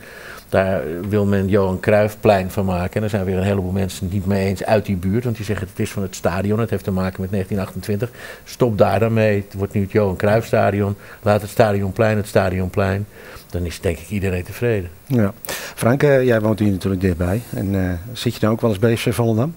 Daar wil men Johan Cruijffplein van maken. En daar zijn weer een heleboel mensen het niet mee eens uit die buurt. Want die zeggen het is van het stadion, het heeft te maken met 1928. Stop daar dan mee. Het wordt nu het Johan Cruijffstadion. Laat het Stadionplein het Stadionplein. Dan is denk ik iedereen tevreden. Ja. Frank, eh, jij woont hier natuurlijk dichtbij. En eh, zit je dan ook wel eens bij FC Volendam?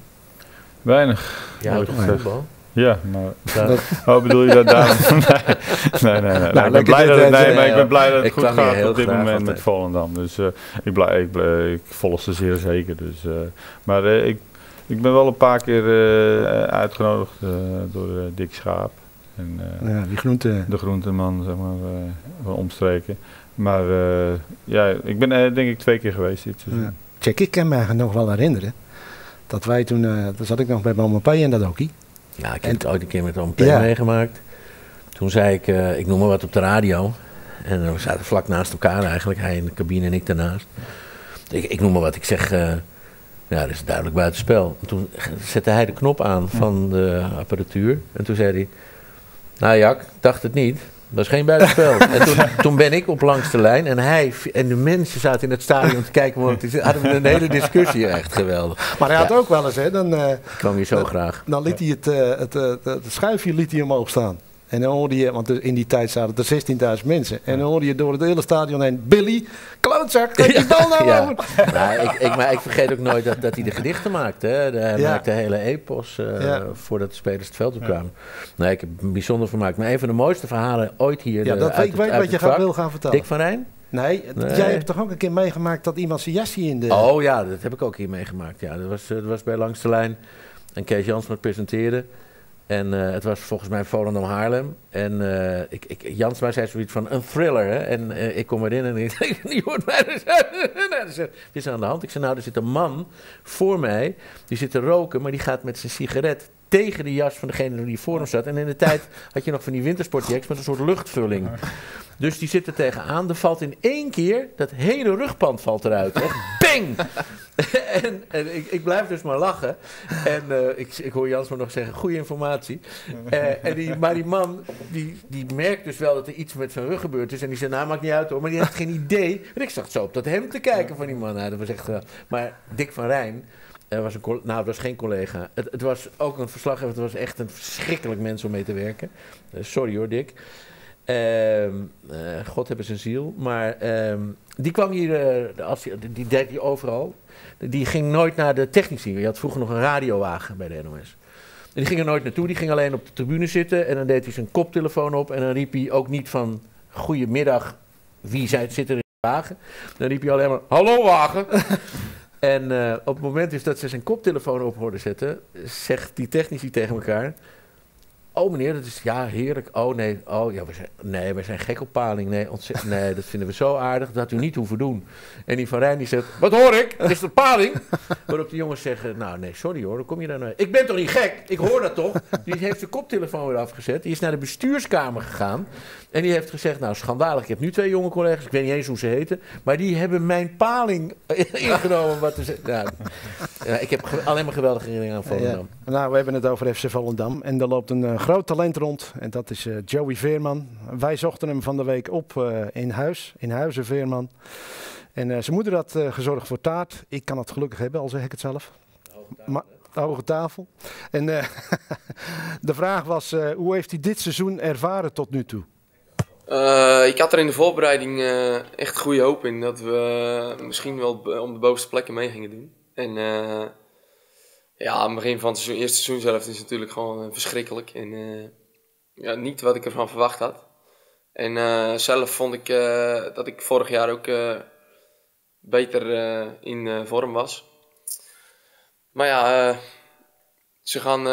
Weinig. Ja, toch voetbal? Ja, maar. Dat- Oh, bedoel je dat daar? <laughs> nee, nee, nee. nee. ik, ben Nou, blij dat, het- nee, maar ik ben blij dat het goed gaat op dit moment altijd. met Volendam. Dus eh, ik, blij, ik, blij, ik volg ze zeer zeker. Dus, eh, maar eh, ik, ik ben wel een paar keer uitgenodigd door Dick Schaap. En, Ja, die groente. De groenteman, zeg maar, van omstreken. Maar ja, ik ben denk ik twee keer geweest dit seizoen. Ja. Check, ik kan me nog wel herinneren. Dat wij toen, toen zat ik nog bij Mama en dat ook. Ja, ik En- heb het ooit een keer met P Ja. meegemaakt. Toen zei ik, eh, ik noem maar wat op de radio. En we zaten vlak naast elkaar eigenlijk. Hij in de cabine en ik daarnaast. Ik, ik noem maar wat. Ik zeg, eh, ja, dat is duidelijk buitenspel. En toen zette hij de knop aan van de apparatuur. En toen zei hij, nou Jack, ik dacht het niet. Dat is geen buitenspel. <laughs> en toen, toen ben ik op langs de lijn en hij en de mensen zaten in het stadion te kijken. Want het hadden we een hele discussie, echt geweldig. Maar hij had Ja. ook wel eens, hè, dan, eh, kwam hier zo graag. dan liet hij het, eh, het, eh, het, het schuifje liet hij omhoog staan. En dan hoorde je, want in die tijd zaten er 16.000 mensen. En dan hoorde je door het hele stadion heen, Billy, klootzak, geef die bal nou Ja. over. Nou, ik, ik, maar ik vergeet ook nooit dat, dat hij de gedichten maakte. Hè. De- Hij Ja. maakte hele epos eh, Ja. voordat de spelers het veld op kwamen. Nee, ik heb het bijzonder vermaakt. Maar een van de mooiste verhalen ooit hier. Ja, eh, dat uit weet ik het- weet uit wat je gaat, wil gaan vertellen. Dick van Rijn? Nee, jij hebt toch ook een keer meegemaakt dat iemand zijn jasje in de... Oh ja, dat heb ik ook hier meegemaakt. Ja, dat was, eh, dat was bij Langs de Lijn. En Kees Jansma presenteerde. En eh, het was volgens mij Volendam Haarlem. En eh, ik, ik, Jansma zei zoiets van een thriller. En eh, ik kom erin en ik denk, is aan de hand? Ik zei, nou, er zit een man voor mij. Die zit te roken, maar die gaat met zijn sigaret tegen de jas van degene die voor hem zat. En in de tijd had je nog van die wintersportjacks met een soort luchtvulling. Dus die zit er tegenaan. Er valt in één keer, dat hele rugpand valt eruit. Echt bang! <laughs> en en ik, ik blijf dus maar lachen. En eh, ik, ik hoor Jans maar nog zeggen, goede informatie. Eh, en die, maar die man, die, die merkt dus wel dat er iets met zijn rug gebeurd is. En die zei, nou maakt niet uit hoor. Maar die heeft geen idee. En ik zag zo op dat hem te kijken van die man. Nou, dat was echt... geweldig. maar Dick van Rijn... Er was een, nou, het was geen collega. Het, het was ook een verslaggever. Het was echt een verschrikkelijk mens om mee te werken. Eh, sorry hoor, Dick. Ehm, eh, God hebben zijn ziel. Maar ehm, die kwam hier, eh, die, die deed hij overal. Die ging nooit naar de technici. Je had vroeger nog een radiowagen bij de NOS. En die ging er nooit naartoe. Die ging alleen op de tribune zitten. En dan deed hij zijn koptelefoon op. En dan riep hij ook niet van... Goedemiddag, wie zit er in de wagen? Dan riep hij alleen maar... Hallo wagen! En eh, op het moment dus dat ze zijn koptelefoon op hoorden zetten... zegt die technici tegen elkaar... Oh meneer, dat is ja heerlijk. Oh nee, oh ja, we zijn, nee, we zijn gek op paling. Nee, <laughs> nee, dat vinden we zo aardig. Dat u niet hoeven doen. En die van Rijn die zegt, wat hoor ik? Is dat paling? <laughs> Waarop de jongens zeggen, nou nee, sorry hoor, dan kom je daar nou. Ik ben toch niet gek? Ik hoor dat toch? <laughs> Die heeft zijn koptelefoon weer afgezet. Die is naar de bestuurskamer gegaan. En die heeft gezegd, nou schandalig, ik heb nu twee jonge collega's. Ik weet niet eens hoe ze heten. Maar die hebben mijn paling ingenomen. Wat te. Nou, ja, ik heb alleen maar geweldige herinneringen aan Volendam. Ja. Nou, we hebben het over FC Volendam. En er loopt een eh, groot talent rond. En dat is eh, Joey Veerman. Wij zochten hem van de week op eh, in huis. In Huizen Veerman. En eh, zijn moeder had eh, gezorgd voor taart. Ik kan het gelukkig hebben, al zeg ik het zelf. Maar, hoge tafel. En eh, <laughs> de vraag was, eh, hoe heeft hij dit seizoen ervaren tot nu toe? Eh, ik had er in de voorbereiding eh, echt goede hoop in dat we misschien wel om de bovenste plekken mee gingen doen. En eh, ja, aan het begin van het eerste seizoen zelf is natuurlijk gewoon eh, verschrikkelijk. En eh, ja, niet wat ik ervan verwacht had. En zelf vond ik dat ik vorig jaar ook beter in vorm was. Maar ja, ze gaan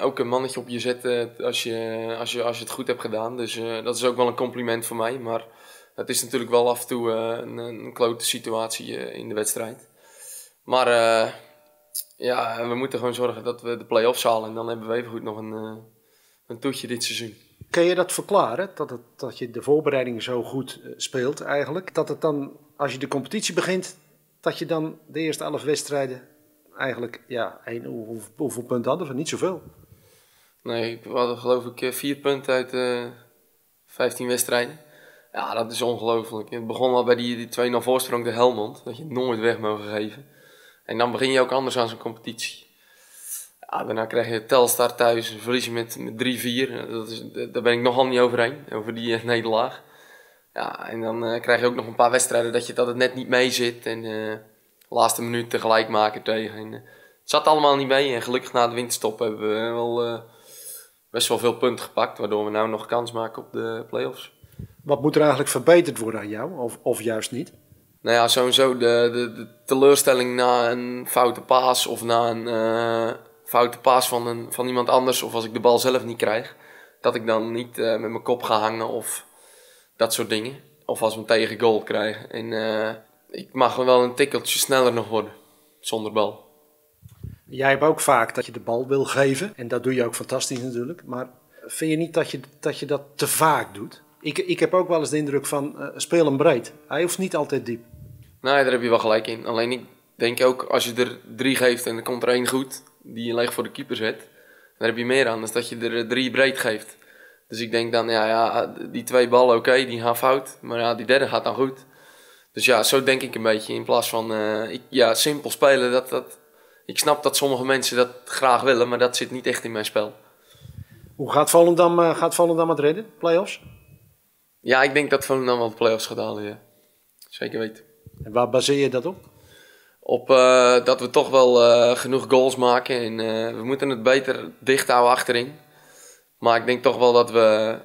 ook een mannetje op je zetten als je, als, je, als je het goed hebt gedaan. Dus dat is ook wel een compliment voor mij. Maar het is natuurlijk wel af en toe een, een klote situatie in de wedstrijd. Maar eh, ja, we moeten gewoon zorgen dat we de play-offs halen. En dan hebben we even goed nog een, eh, een toetje dit seizoen. Kun je dat verklaren? Dat, het, dat je de voorbereiding zo goed eh, speelt eigenlijk? Dat het dan, als je de competitie begint, dat je dan de eerste elf wedstrijden eigenlijk, ja, één, hoe- hoeveel punten hadden we? Niet zoveel. Nee, we hadden geloof ik vier punten uit eh 15 wedstrijden. Ja, dat is ongelooflijk. Het begon al bij die, die 2-0 voorsprong de Helmond. Dat je het nooit weg mogen geven. En dan begin je ook anders aan zo'n competitie. Daarna krijg je Telstar thuis, verlies je met, met 3-4. Dat is, daar ben ik nogal niet overheen, over die eh, nederlaag. Ja, en dan eh, krijg je ook nog een paar wedstrijden dat, je, dat het net niet mee zit. En eh laatste minuut tegelijk maken tegen. En, het zat allemaal niet mee. En gelukkig na de winterstop hebben we wel best wel veel punten gepakt. Waardoor we nou nog kans maken op de play-offs. Wat moet er eigenlijk verbeterd worden aan jou? Of, of juist niet? Nou ja, sowieso de, de, de teleurstelling na een foute paas of na een eh, foute paas van, een, van iemand anders, of als ik de bal zelf niet krijg, dat ik dan niet eh, met mijn kop ga hangen of dat soort dingen. Of als we een tegen goal krijgen. En eh, ik mag wel een tikkeltje sneller nog worden, zonder bal. Jij hebt ook vaak dat je de bal wil geven. En dat doe je ook fantastisch natuurlijk. Maar vind je niet dat je dat, je dat te vaak doet? Ik, ik heb ook wel eens de indruk van speel hem breed. Hij hoeft niet altijd diep. Nee, daar heb je wel gelijk in. Alleen ik denk ook, als je er drie geeft en er komt er één goed, die je leeg voor de keeper zet, dan heb je meer aan dan dat je er drie breed geeft. Dus ik denk dan, ja, ja die twee ballen, oké, die gaan fout. Maar ja, die derde gaat dan goed. Dus ja, zo denk ik een beetje. In plaats van, eh, ik, ja, simpel spelen. Dat, dat, ik snap dat sommige mensen dat graag willen, maar dat zit niet echt in mijn spel. Hoe gaat Volendam, uh, gaat Volendam het redden, play-offs? Ja, ik denk dat Volendam wel de play-offs gaat halen, ja. Zeker weten. En waar baseer je dat op? Op uh, dat we toch wel genoeg goals maken. En we moeten het beter dicht houden achterin. Maar ik denk toch wel dat we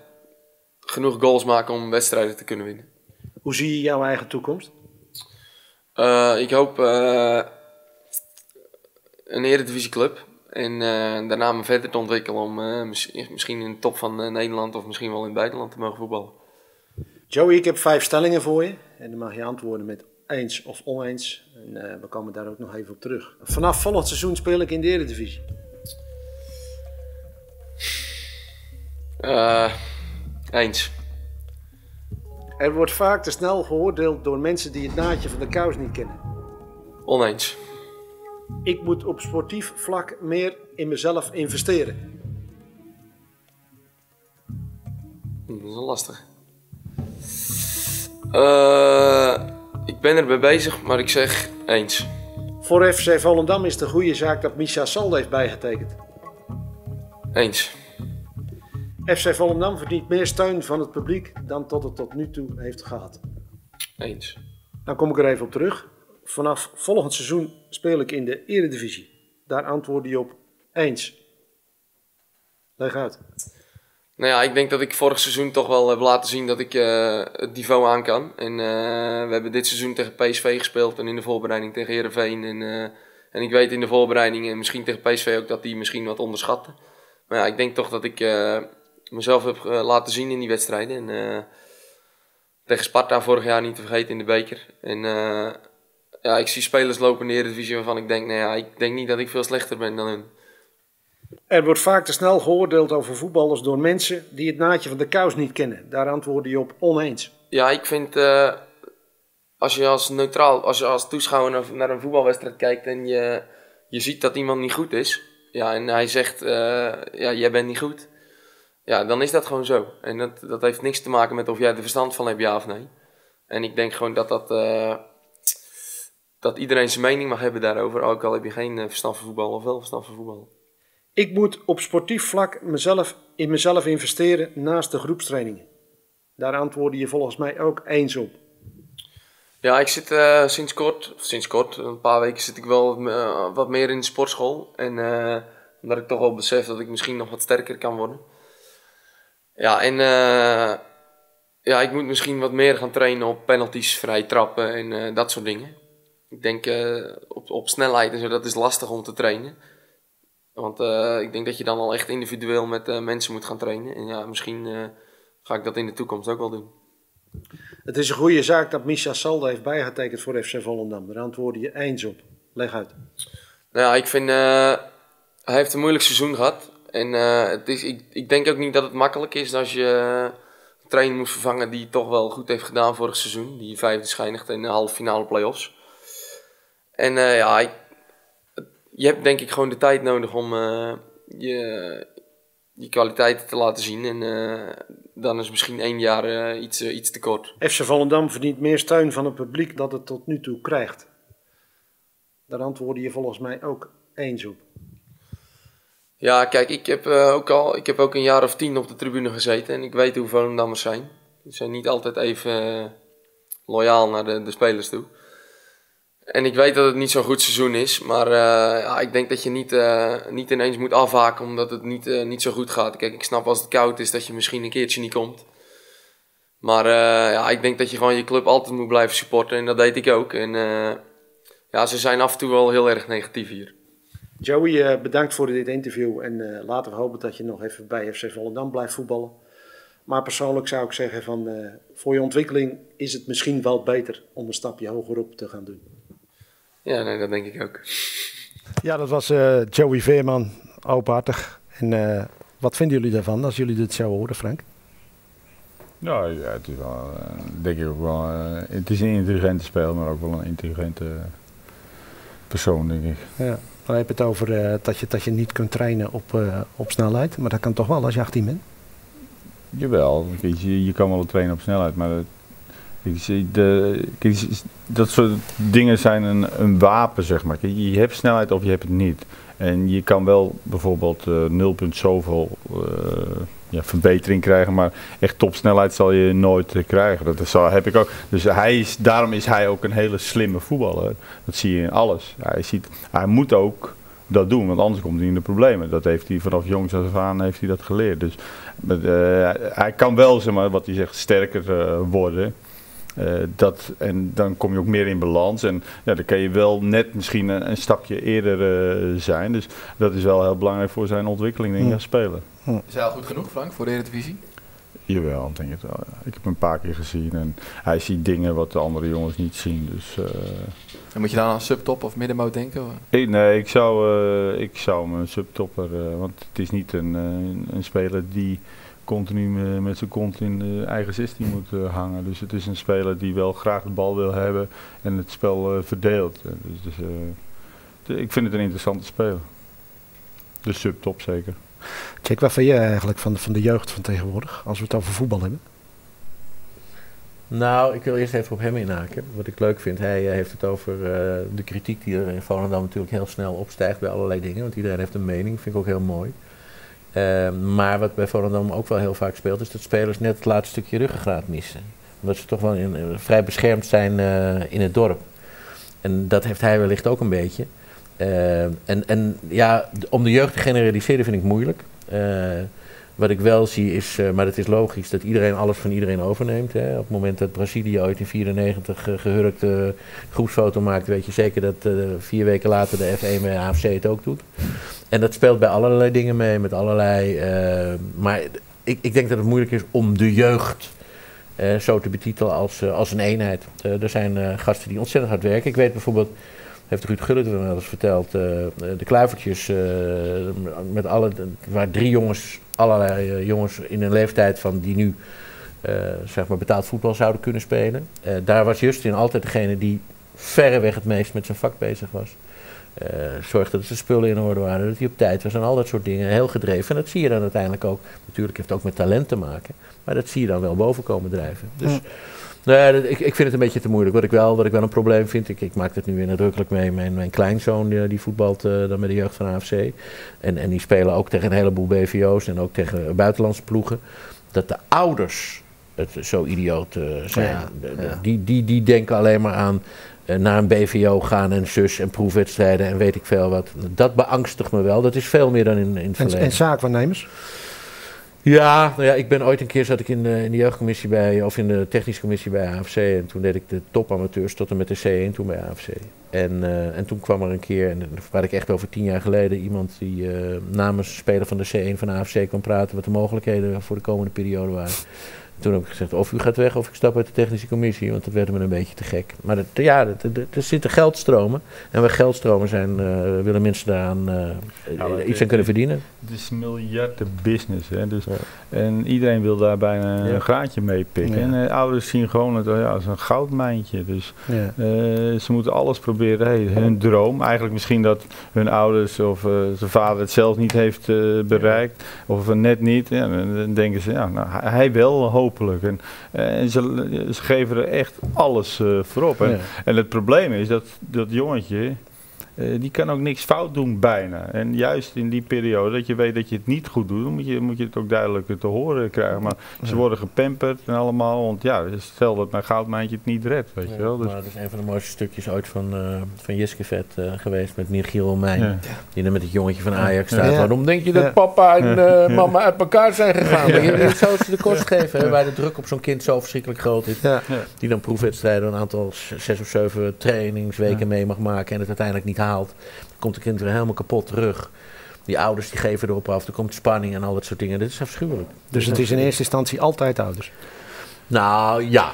genoeg goals maken om wedstrijden te kunnen winnen. Hoe zie je jouw eigen toekomst? Ik hoop een eredivisieclub. En daarna me verder te ontwikkelen om misschien in de top van Nederland of misschien wel in het buitenland te mogen voetballen. Joey, ik heb vijf stellingen voor je. En dan mag je antwoorden met eens of oneens. En we komen daar ook nog even op terug. Vanaf volgend seizoen speel ik in de Eredivisie. eens. Er wordt vaak te snel geoordeeld door mensen die het naadje van de kous niet kennen. Oneens. Ik moet op sportief vlak meer in mezelf investeren. Dat is lastig. Uh, ik ben erbij bezig, maar ik zeg eens. Voor FC Volendam is het een goede zaak dat Misha Sal heeft bijgetekend. Eens. FC Volendam verdient meer steun van het publiek dan tot het tot nu toe heeft gehad. Eens. Dan kom ik er even op terug. Vanaf volgend seizoen speel ik in de Eredivisie. Daar antwoord je op eens. Leg uit. Nou ja, ik denk dat ik vorig seizoen toch wel heb laten zien dat ik uh, het niveau aan kan. En uh, we hebben dit seizoen tegen PSV gespeeld en in de voorbereiding tegen Herenveen. En, uh, en ik weet in de voorbereiding en misschien tegen PSV ook dat die misschien wat onderschatten. Maar ja, ik denk toch dat ik mezelf heb laten zien in die wedstrijden. En, tegen Sparta vorig jaar niet te vergeten in de beker. En ja, ik zie spelers lopen in de Eredivisie waarvan ik denk, nou ja, ik denk niet dat ik veel slechter ben dan hun. Er wordt vaak te snel geoordeeld over voetballers door mensen die het naadje van de kous niet kennen. Daar antwoordde je op oneens. Ja, ik vind als je als neutraal, als je als toeschouwer naar, een voetbalwedstrijd kijkt en je, je ziet dat iemand niet goed is. Ja, en hij zegt, ja, jij bent niet goed ja, dan is dat gewoon zo. En dat, dat heeft niks te maken met of jij er verstand van hebt, ja of nee. En ik denk gewoon dat, dat, uh, dat iedereen zijn mening mag hebben daarover, ook al heb je geen uh, verstand van voetbal of wel verstand van voetbal. Ik moet op sportief vlak mezelf, in mezelf investeren naast de groepstrainingen. Daar antwoordde je volgens mij ook eens op. Ja, ik zit uh, sinds kort, sinds kort, een paar weken zit ik wel wat meer in de sportschool. En omdat ik toch wel besef dat ik misschien nog wat sterker kan worden. Ja, en uh, ja, ik moet misschien wat meer gaan trainen op penalties, vrij trappen en uh, dat soort dingen. Ik denk uh, op, op snelheid en zo, dat is lastig om te trainen. Want ik denk dat je dan al echt individueel met mensen moet gaan trainen. En ja, misschien ga ik dat in de toekomst ook wel doen. Het is een goede zaak dat Misha Saldo heeft bijgetekend voor FC Volendam. Daar antwoordde je eens op. Leg uit. Nou ja, ik vind... hij heeft een moeilijk seizoen gehad. En het is, ik, ik denk ook niet dat het makkelijk is als je een trainer moet vervangen die toch wel goed heeft gedaan vorig seizoen. Die vijfde schijnigt in de halve finale play-offs. En ja, ik, je hebt denk ik gewoon de tijd nodig om uh, je, je kwaliteiten te laten zien. En dan is misschien één jaar iets, iets te kort. FC Volendam verdient meer steun van het publiek dat het tot nu toe krijgt. Daar antwoordde je volgens mij ook eens op. Ja, kijk, ik heb, ook al, ik heb ook een jaar of tien op de tribune gezeten en ik weet hoe Volendammers zijn. Ze zijn niet altijd even loyaal naar de, de, spelers toe. En ik weet dat het niet zo'n goed seizoen is, maar uh, ja, ik denk dat je niet, niet ineens moet afhaken omdat het niet, niet zo goed gaat. Kijk, ik snap als het koud is dat je misschien een keertje niet komt. Maar ja, ik denk dat je gewoon je club altijd moet blijven supporten en dat deed ik ook. En ja, ze zijn af en toe wel heel erg negatief hier. Joey, eh, bedankt voor dit interview en eh, laten we hopen dat je nog even bij FC Volendam blijft voetballen. Maar persoonlijk zou ik zeggen van voor je ontwikkeling is het misschien wel beter om een stapje hogerop te gaan doen. Ja, nee, dat denk ik ook. Ja, dat was Joey Veerman, openhartig. En wat vinden jullie daarvan als jullie dit zo horen, Frank? Nou ja, het is wel, denk ik ook wel, het is een intelligente speler, maar ook wel een intelligente persoon, denk ik. Ja. Dan heb je het over uh, dat, je, dat je niet kunt trainen op, uh, op snelheid. Maar dat kan toch wel als je 18 bent? Jawel, je, je kan wel trainen op snelheid, maar dat soort dingen zijn een, een wapen, zeg maar. Je hebt snelheid of je hebt het niet. En je kan wel bijvoorbeeld uh, 0, zoveel uh, ja, verbetering krijgen, maar echt topsnelheid zal je nooit uh, krijgen. Dat is, heb ik ook. Dus hij is, daarom is hij ook een hele slimme voetballer. Dat zie je in alles. Hij, ziet, hij moet ook dat doen, want anders komt hij in de problemen. Dat heeft hij vanaf jongs af aan heeft hij dat geleerd. Dus hij kan wel, zeg maar, wat hij zegt, sterker worden. Uh, dat, en dan kom je ook meer in balans. En ja, dan kan je wel net misschien een, een stapje eerder zijn. Dus dat is wel heel belangrijk voor zijn ontwikkeling, denk ik, als speler. Is hij al goed genoeg, Frank, voor de Eredivisie? Jawel, denk ik wel. Ik heb hem een paar keer gezien en hij ziet dingen wat de andere jongens niet zien. Dus, uh... en moet je dan aan subtop of middenmoot denken? Ik, nee, ik zou, uh, ik zou hem een subtopper, uh, want het is niet een, een speler die continu met zijn kont in de eigen 16 moet hangen. Dus het is een speler die wel graag de bal wil hebben en het spel verdeelt. Dus, dus ik vind het een interessante speler. De subtop zeker. Check, wat vind je eigenlijk van de, van de jeugd van tegenwoordig, als we het over voetbal hebben? Nou, ik wil eerst even op hem inhaken. Wat ik leuk vind, hij uh, heeft het over uh, de kritiek die er in Volendam natuurlijk heel snel opstijgt bij allerlei dingen. Want iedereen heeft een mening, vind ik ook heel mooi. Uh, maar wat bij Volendam ook wel heel vaak speelt, is dat spelers net het laatste stukje ruggengraat missen. Omdat ze toch wel in, vrij beschermd zijn in het dorp. En dat heeft hij wellicht ook een beetje. Uh, en, en ja, om de jeugd te generaliseren vind ik moeilijk. Uh, wat ik wel zie is, uh, maar het is logisch, dat iedereen alles van iedereen overneemt. Hè. Op het moment dat Brazilië ooit in 1994 gehurkte groepsfoto maakt, weet je zeker dat vier weken later de F1 bij AFC het ook doet. En dat speelt bij allerlei dingen mee, met allerlei. maar ik, ik denk dat het moeilijk is om de jeugd zo te betitelen als, als een eenheid. er zijn gasten die ontzettend hard werken. Ik weet bijvoorbeeld heeft Ruud Gullit wel eens verteld, de kluivertjes, met alle, waar drie jongens, allerlei jongens in een leeftijd van die nu zeg maar betaald voetbal zouden kunnen spelen. daar was Justin altijd degene die verreweg het meest met zijn vak bezig was. Zorgde dat de spullen in orde waren, dat hij op tijd was en al dat soort dingen. Heel gedreven. En dat zie je dan uiteindelijk ook. Natuurlijk heeft het ook met talent te maken, maar dat zie je dan wel boven komen drijven. Dus. Ja. Nee, ik, ik vind het een beetje te moeilijk. Wat ik wel, wat ik wel een probleem vind, ik, ik maak het nu weer nadrukkelijk mee. Mijn, mijn kleinzoon die, die voetbalt uh, dan met de jeugd van AFC. En, en die spelen ook tegen een heleboel BVO's en ook tegen buitenlandse ploegen. Dat de ouders het zo idioot uh, zijn. Ja, ja. die, die, die denken alleen maar aan naar een BVO gaan en zus en proefwedstrijden en weet ik veel wat. Dat beangstigt me wel. Dat is veel meer dan in, in het verleden. En, en zaakwaarnemers? Ja, nou ja, ik ben ooit een keer zat ik in de, in de jeugdcommissie bij, of in de technische commissie bij AFC. En toen deed ik de topamateurs tot en met de C1 toen bij AFC. En, uh, en toen kwam er een keer, en dat praat ik echt over tien jaar geleden, iemand die uh, namens speler van de C1 van AFC kwam praten wat de mogelijkheden voor de komende periode waren. Toen heb ik gezegd, of u gaat weg of ik stap uit de technische commissie, want dat werd me een beetje te gek. Maar ja, er zitten geldstromen. En waar geldstromen zijn, uh, willen mensen daaraan uh, ja, iets aan kunnen verdienen. Het is miljarden business. Hè? Dus, ja. En iedereen wil daar bijna een ja. graadje mee pikken. En uh, ouders zien gewoon het ja, als een goudmijntje. Dus ze moeten alles proberen. Hey, hun droom, eigenlijk misschien dat hun ouders of zijn vader het zelf niet heeft bereikt. Of net niet. dan denken ze, ja, nou, hij wel hoop En, uh, en ze, ze, geven er echt alles uh, voor op. En, en, het probleem is dat dat jongetje, uh, die kan ook niks fout doen bijna. En juist in die periode dat je weet dat je het niet goed doet, dan moet je, moet je het ook duidelijk te horen krijgen. Maar ze worden gepamperd en allemaal. Want ja, stel dat mijn goudmijntje het niet redt, weet ja, je wel. Dus. dat is een van de mooiste stukjes ooit van, uh, van Jiske Vet uh, geweest met Michiel Mijn. Ja. Die er met het jongetje van Ajax staat. Waarom denk je dat papa en mama uit elkaar zijn gegaan? Maar je zou ze de kost geven, hè, waar de druk op zo'n kind zo verschrikkelijk groot is. Die dan proefwedstrijden een aantal zes of zeven trainingsweken mee mag maken en het uiteindelijk niet haalt. Komt de kind weer helemaal kapot terug. Die ouders die geven erop af, er komt spanning en al dat soort dingen. Dit is afschuwelijk. Dus het is in eerste instantie altijd ouders? Nou ja,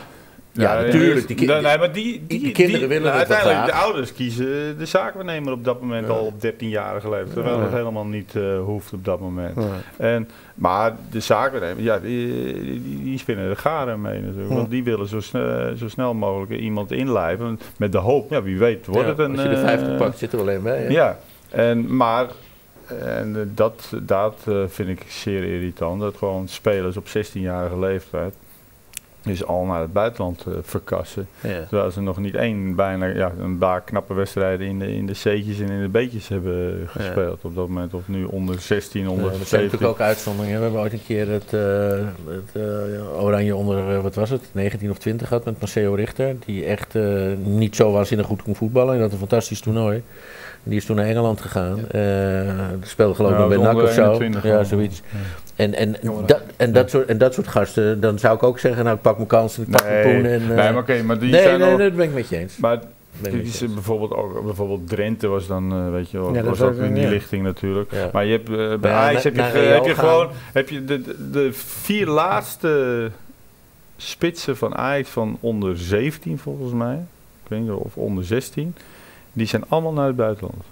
ja, natuurlijk. Die, nee, maar die, die, die kinderen willen nou, het uiteindelijk, de ouders kiezen de zaakwaarnemer op dat moment al op 13-jarige leeftijd. Terwijl dat helemaal niet uh, hoeft op dat moment. En, maar de zaakwaarnemer, ja, die, die, die spinnen de garen mee natuurlijk. Want die willen zo, snel, zo snel mogelijk iemand inlijven. Met de hoop, ja, wie weet wordt het een... Als je de 50 uh, pakt, zit er alleen bij. Ja, en, maar En eh, dat, dat eh, vind ik zeer irritant. Dat gewoon spelers op 16-jarige leeftijd dus al naar het buitenland eh, verkassen. Ja. Terwijl ze nog niet één bijna ja, een paar knappe wedstrijden in de, in de C'tjes en in de B'tjes hebben gespeeld op dat moment. Of nu onder 16, onder Ja, er zijn 17. natuurlijk ook uitzonderingen. We hebben ooit een keer het, eh, het eh, ja, Oranje onder, wat was het, 19 of 20 gehad met Maceo Richter. Die echt eh, niet zo waanzinnig goed kon voetballen. En dat een fantastisch toernooi. Die is toen naar Engeland gegaan. Eh die speelde geloof ik Ja, nog bij NAC of zo. 21 Ja, zoiets. En, en, dat, en, dat soort, en dat soort gasten, dan zou ik ook zeggen, nou ik pak mijn kans en ik pak mijn Nee, poen. En, eh, nee, maar oké, maar die nee, zijn nee, al- dat ben ik met je eens. Maar eens. bijvoorbeeld ook, bijvoorbeeld Drenthe was dan, eh, weet je wel, Ja, was ook ook, in die ja. lichting natuurlijk. Ja. Maar je hebt eh, bij Ja, Ajax heb je, heb je gewoon heb je de, de, de vier laatste spitsen van Ajax van onder 17 volgens mij, ik weet niet of onder 16, die zijn allemaal naar het buitenland.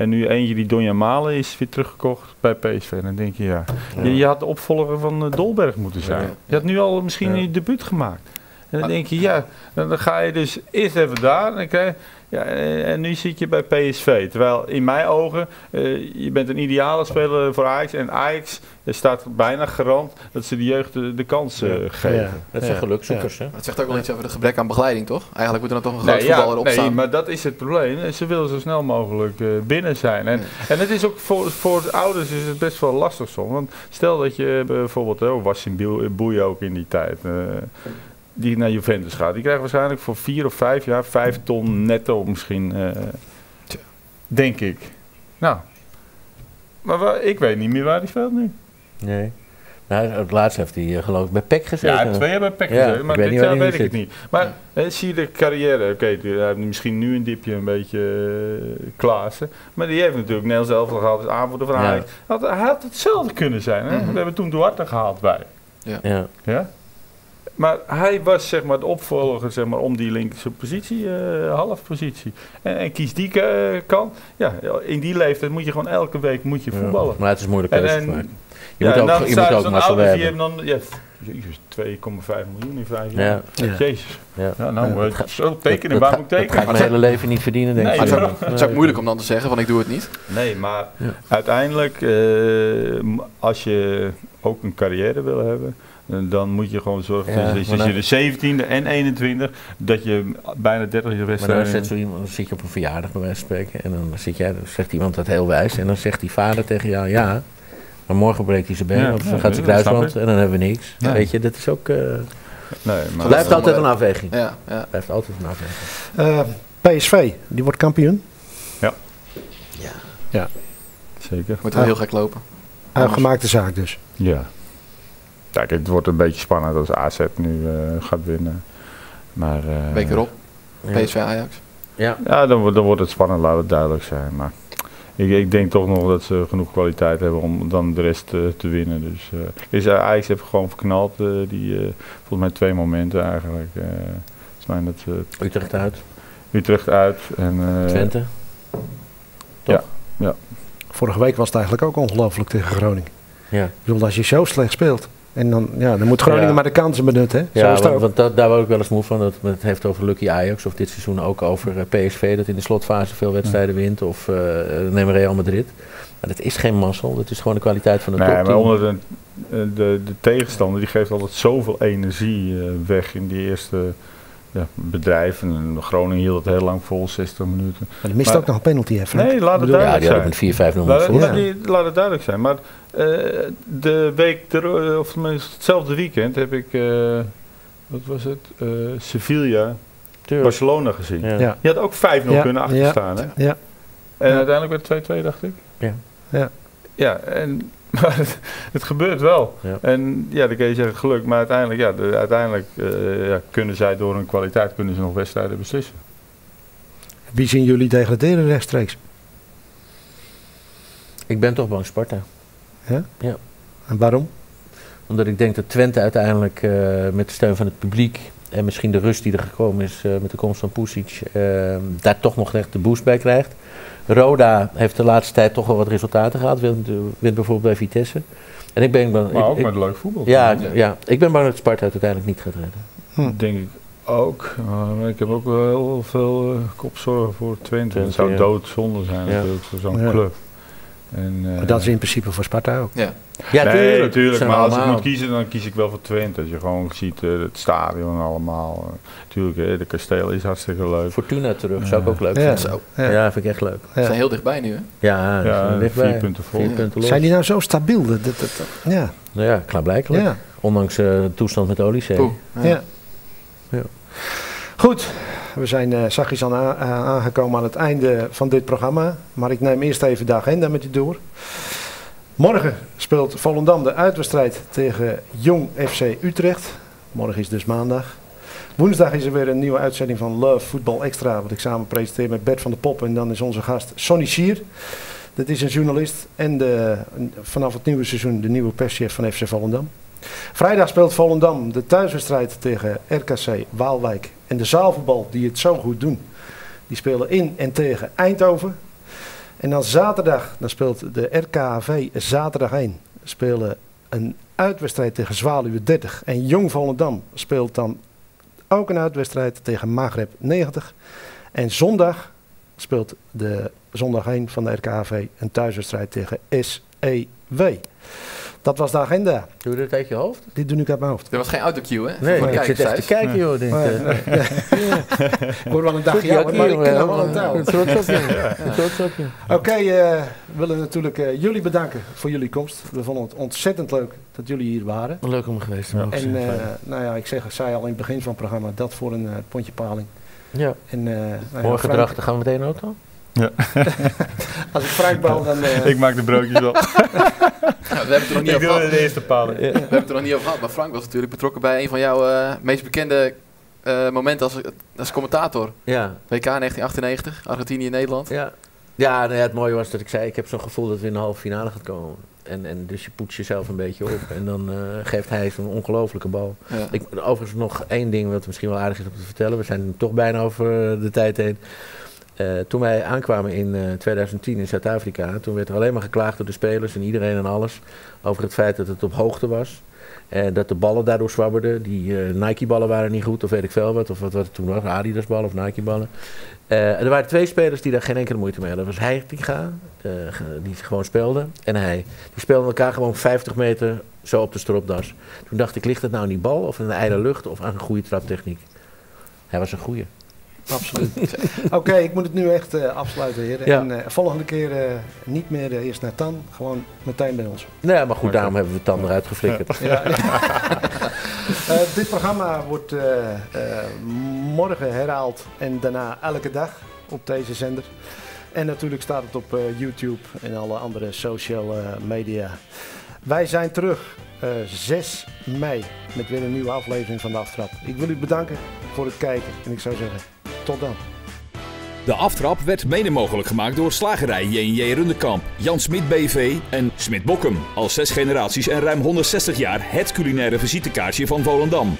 En nu eentje die Donja Malen is weer teruggekocht bij PSV. En dan denk je ja, je, je had de opvolger van eh, Dolberg moeten zijn. Je had nu al misschien je debuut gemaakt. En dan denk je, ja, dan ga je dus eerst even daar. En, dan krijg je- ja, en, nu zit je bij PSV. Terwijl in mijn ogen, eh, je bent een ideale speler voor Ajax. En Ajax staat bijna garant dat ze de jeugd de, de kans eh, geven. Ja. Dat zijn Ja. gelukzoekers, hè? Het zegt ook wel iets over het gebrek aan begeleiding, toch? Eigenlijk moet er dan toch een groot Nee, ja, voetballer nee, opstaan. maar dat is het probleem. Ze willen zo snel mogelijk eh, binnen zijn. En, en het is ook voor, voor de ouders is het best wel lastig soms. Want stel dat je bijvoorbeeld, oh, was in Boeien ook in die tijd, eh, die naar Juventus gaat. Die krijgt waarschijnlijk voor vier of vijf jaar vijf ton netto misschien. eh, denk ik. Nou, maar ik weet niet meer waar die speelt nu. Nee. Nou, het laatste heeft hij eh, geloof ik bij PEC gezeten. Ja, twee jaar bij PEC Ja, gezeten, maar ik weet dit jaar weet ik het niet. Maar eh, zie je de carrière, oké, hij heeft misschien nu een dipje een beetje uh, Klaassen, maar die heeft natuurlijk Nederlands zelf gehad als aanvoerder van Ja. Ajax. Had, hij had hetzelfde kunnen zijn, hè? Mhm. we hebben toen Duarte gehaald bij. Ja. Ja? Maar hij was zeg maar de opvolger zeg maar, om die linkse positie, eh halfpositie. En, en kies die eh, kant. Ja, in die leeftijd moet je gewoon elke week moet je voetballen. Maar het is moeilijk En- keuze en- te maken. Je ja, moet ook, dan je moet staat ook hebben. dan, ja, jezus, 2,5 miljoen in vijf jaar. Ja, Ja. Jezus. ja. Ja, nou, Ja, eh, zo tekenen, waar moet ik ga- Dat ga tekenen? ik mijn hele leven niet verdienen, denk Nee, ik. Maar het, is ook, moeilijk om dan te zeggen van ik doe het niet. Nee, maar Ja. uiteindelijk, eh, als je ook een carrière wil hebben, dan moet je gewoon zorgen Ja, dat je- dat je de 17e en 21, dat je bijna 30 jaar Maar dan, wedstrijden... zet zo iemand, dan zit je op een verjaardag bij wijze van spreken. En dan, zit jij, dan zegt iemand dat heel wijs. En dan zegt die vader tegen jou, ja. Maar morgen breekt hij zijn been. Ja, of dan ja, gaat snap kruisband. En dan hebben we niks. Nee. Weet je, dat is ook... eh nee, maar blijft altijd een afweging. Ja, ja. Blijft altijd een afweging. Eh, PSV, die wordt kampioen. zeker. Moet wel heel gek lopen. Uitgemaakte zaak dus. Ja. Kijk, het wordt een beetje spannend als AZ nu eh, gaat winnen. Maar eh, Week erop, Ja. PSV Ajax. Ja. Ja, dan, wordt- dan wordt het spannend, laat het duidelijk zijn. Maar ik, ik denk toch nog dat ze genoeg kwaliteit hebben om dan de rest eh, te winnen. Dus eh is, eh, Ajax heeft gewoon verknald, eh, die, eh, volgens mij twee momenten eigenlijk. eh volgens mij dat Utrecht uit. Utrecht uit en eh, Twente. Vorige week was het eigenlijk ook ongelooflijk tegen Groningen. Ja. Ik bedoel, als je zo slecht speelt. En dan, ja, dan moet Groningen Ja. maar de kansen benutten. Hè? zo Ja, is het want, ook. want dat, daar word ik wel eens moe van. Dat het heeft over Lucky Ajax. Of dit seizoen ook over eh, PSV. Dat in de slotfase veel wedstrijden wint. Of eh neem Real Madrid. Maar dat is geen mazzel. Dat is gewoon de kwaliteit van de Nee, maar onder de, de, de tegenstander die geeft altijd zoveel energie weg in die eerste ja, bedrijven. En Groningen hield het heel lang vol, 60 minuten. Maar er mist ook nog een penalty, hè, Frank? Nee, laat het Bedoel- ja, duidelijk die hadden zijn. met 4-5-0 Laat, moeten Ja. laat, die- laat het duidelijk zijn. Maar eh, de week, er, of tenminste hetzelfde weekend, heb ik, eh, wat was het, Eh, Sevilla, Tuurlijk. Barcelona gezien. Ja. Ja. Je had ook 5-0 Ja, kunnen ja. achterstaan. Hè? Ja. En Ja. uiteindelijk werd het 2-2, dacht ik. Ja. Ja. Ja, en, <laughs> maar het, het gebeurt wel. Ja. En ja, dan kun je zeggen geluk, maar uiteindelijk, ja, de, uiteindelijk eh, ja, kunnen zij door hun kwaliteit kunnen ze nog wedstrijden beslissen. Wie zien jullie degraderen rechtstreeks? Ik ben toch bang Sparta. En waarom? Omdat ik denk dat Twente uiteindelijk eh, met de steun van het publiek en misschien de rust die er gekomen is eh, met de komst van Pusic, daar toch nog echt de boost bij krijgt. Roda heeft de laatste tijd toch wel wat resultaten gehad, wint, eh, wint bijvoorbeeld bij Vitesse. En ik ben bang, Maar ik- ook ik- met leuk voetbal. ja, ik- ja, ik ben bang dat Sparta het uiteindelijk niet gaat redden. Hm. denk ik Ook, ik heb ook wel heel veel uh, kopzorgen voor Twente. Het zou ja. doodzonde zijn Ja. natuurlijk voor zo'n Ja. club. En, eh, Maar dat is in principe voor Sparta ook. Ja. Ja, nee, tuurlijk. natuurlijk. Maar als ik moet kiezen, dan kies ik wel voor Twente. Dat je gewoon ziet eh, het stadion allemaal. eh, tuurlijk, eh, de kasteel is hartstikke leuk. Fortuna terug, zou ik ook leuk Ja. vinden. Zo. Ja. Ja, vind ik echt leuk. Ze zijn heel dichtbij nu, hè? Ja, Ja, dichtbij. vier punten vol. Vier punten los. Zijn die nou zo stabiel? Dat, dat, dat- ja. Nou ja, klaarblijkelijk. Ja. Ondanks eh, de toestand met de Olysee. Poeh. Ja. Goed, we zijn uh, zachtjes aan, a- aangekomen aan het einde van dit programma. Maar ik neem eerst even de agenda met u door. Morgen speelt Volendam de uitwedstrijd tegen Jong FC Utrecht. Morgen is dus maandag. Woensdag is er weer een nieuwe uitzending van Love Football Extra. Wat ik samen presenteer met Bert van der Pop. En dan is onze gast Sonny Sier. Dat is een journalist en vanaf het nieuwe seizoen de nieuwe perschef van FC Volendam. Vrijdag speelt Volendam de thuiswedstrijd tegen RKC Waalwijk. En de zaalvoetbal die het zo goed doen. Die spelen in en tegen Eindhoven. En dan zaterdag, dan speelt de RKV zaterdag 1. Spelen een uitwedstrijd tegen Zwaluwe 30. En Jong Volendam speelt dan ook een uitwedstrijd tegen Maghreb 90. En zondag speelt de zondag 1 van de RKV een thuiswedstrijd tegen SEW. Dat was de agenda. Doe je dat uit je hoofd? Dit doe ik uit mijn hoofd. Er was geen autocue, hè? Nee, ik zit echt te kijken, joh. Denk, Nee, nee, nee. <laughs> Ik word wel een dagje ouder, maar ik ken hem wel een je. Oké, eh, we willen natuurlijk eh, jullie bedanken voor jullie komst. We vonden het ontzettend leuk dat jullie hier waren. Leuk om geweest te En eh, nou ja, ik zeg, ik zei al in het begin van het programma, dat voor een pondje paling. ja. En, eh, nou ja, Morgen Frank- erachter gaan we meteen auto? <laughs> Als ik Frank bel, dan... <laughs> eh, Ik maak de broodjes wel. <laughs> Ja, we hebben het er nog niet ik over gehad. de eerste palen. We hebben het er nog niet over gehad, maar Frank was natuurlijk betrokken bij een van jouw eh, meest bekende eh, momenten als, als commentator. Ja. WK 1998, Argentinië-Nederland. Ja, ja, nou ja, het mooie was dat ik zei, ik heb zo'n gevoel dat we in de halve finale gaat komen. En, en dus je poetst jezelf een beetje op. En dan eh, geeft hij zo'n ongelofelijke bal. Ja. Ik, overigens nog één ding wat misschien wel aardig is om te vertellen. We zijn toch bijna over de tijd heen. Eh, toen wij aankwamen in eh, 2010 in Zuid-Afrika, toen werd er alleen maar geklaagd door de spelers en iedereen en alles over het feit dat het op hoogte was. En dat de ballen daardoor zwabberden. Die eh, Nike-ballen waren niet goed, of weet ik veel wat. Of wat, het toen was, Adidas-ballen of Nike-ballen. Eh, en er waren twee spelers die daar geen enkele moeite mee hadden. Dat was Heitinga, eh, die gewoon speelde, en hij. Die speelden elkaar gewoon 50 meter zo op de stropdas. Toen dacht ik, ligt het nou aan die bal of aan de ijle lucht of aan een goede traptechniek? Hij was een goeie. Absoluut. <laughs> Oké, ik moet het nu echt eh, afsluiten, heren. Ja. En eh, volgende keer eh, niet meer eerst naar Tan, gewoon meteen bij ons. Nou ja, maar goed, daarom hebben we het dan eruit geflikkerd. Ja. <laughs> <laughs> Dit programma wordt morgen herhaald en daarna elke dag op deze zender. En natuurlijk staat het op YouTube en alle andere social media. Wij zijn terug eh, 6 mei met weer een nieuwe aflevering van de Aftrap. Ik wil u bedanken voor het kijken en ik zou zeggen, De aftrap werd mede mogelijk gemaakt door Slagerij J&J Rundekamp, Jan Smit BV en Smit Bokkum. Al zes generaties en ruim 160 jaar het culinaire visitekaartje van Volendam.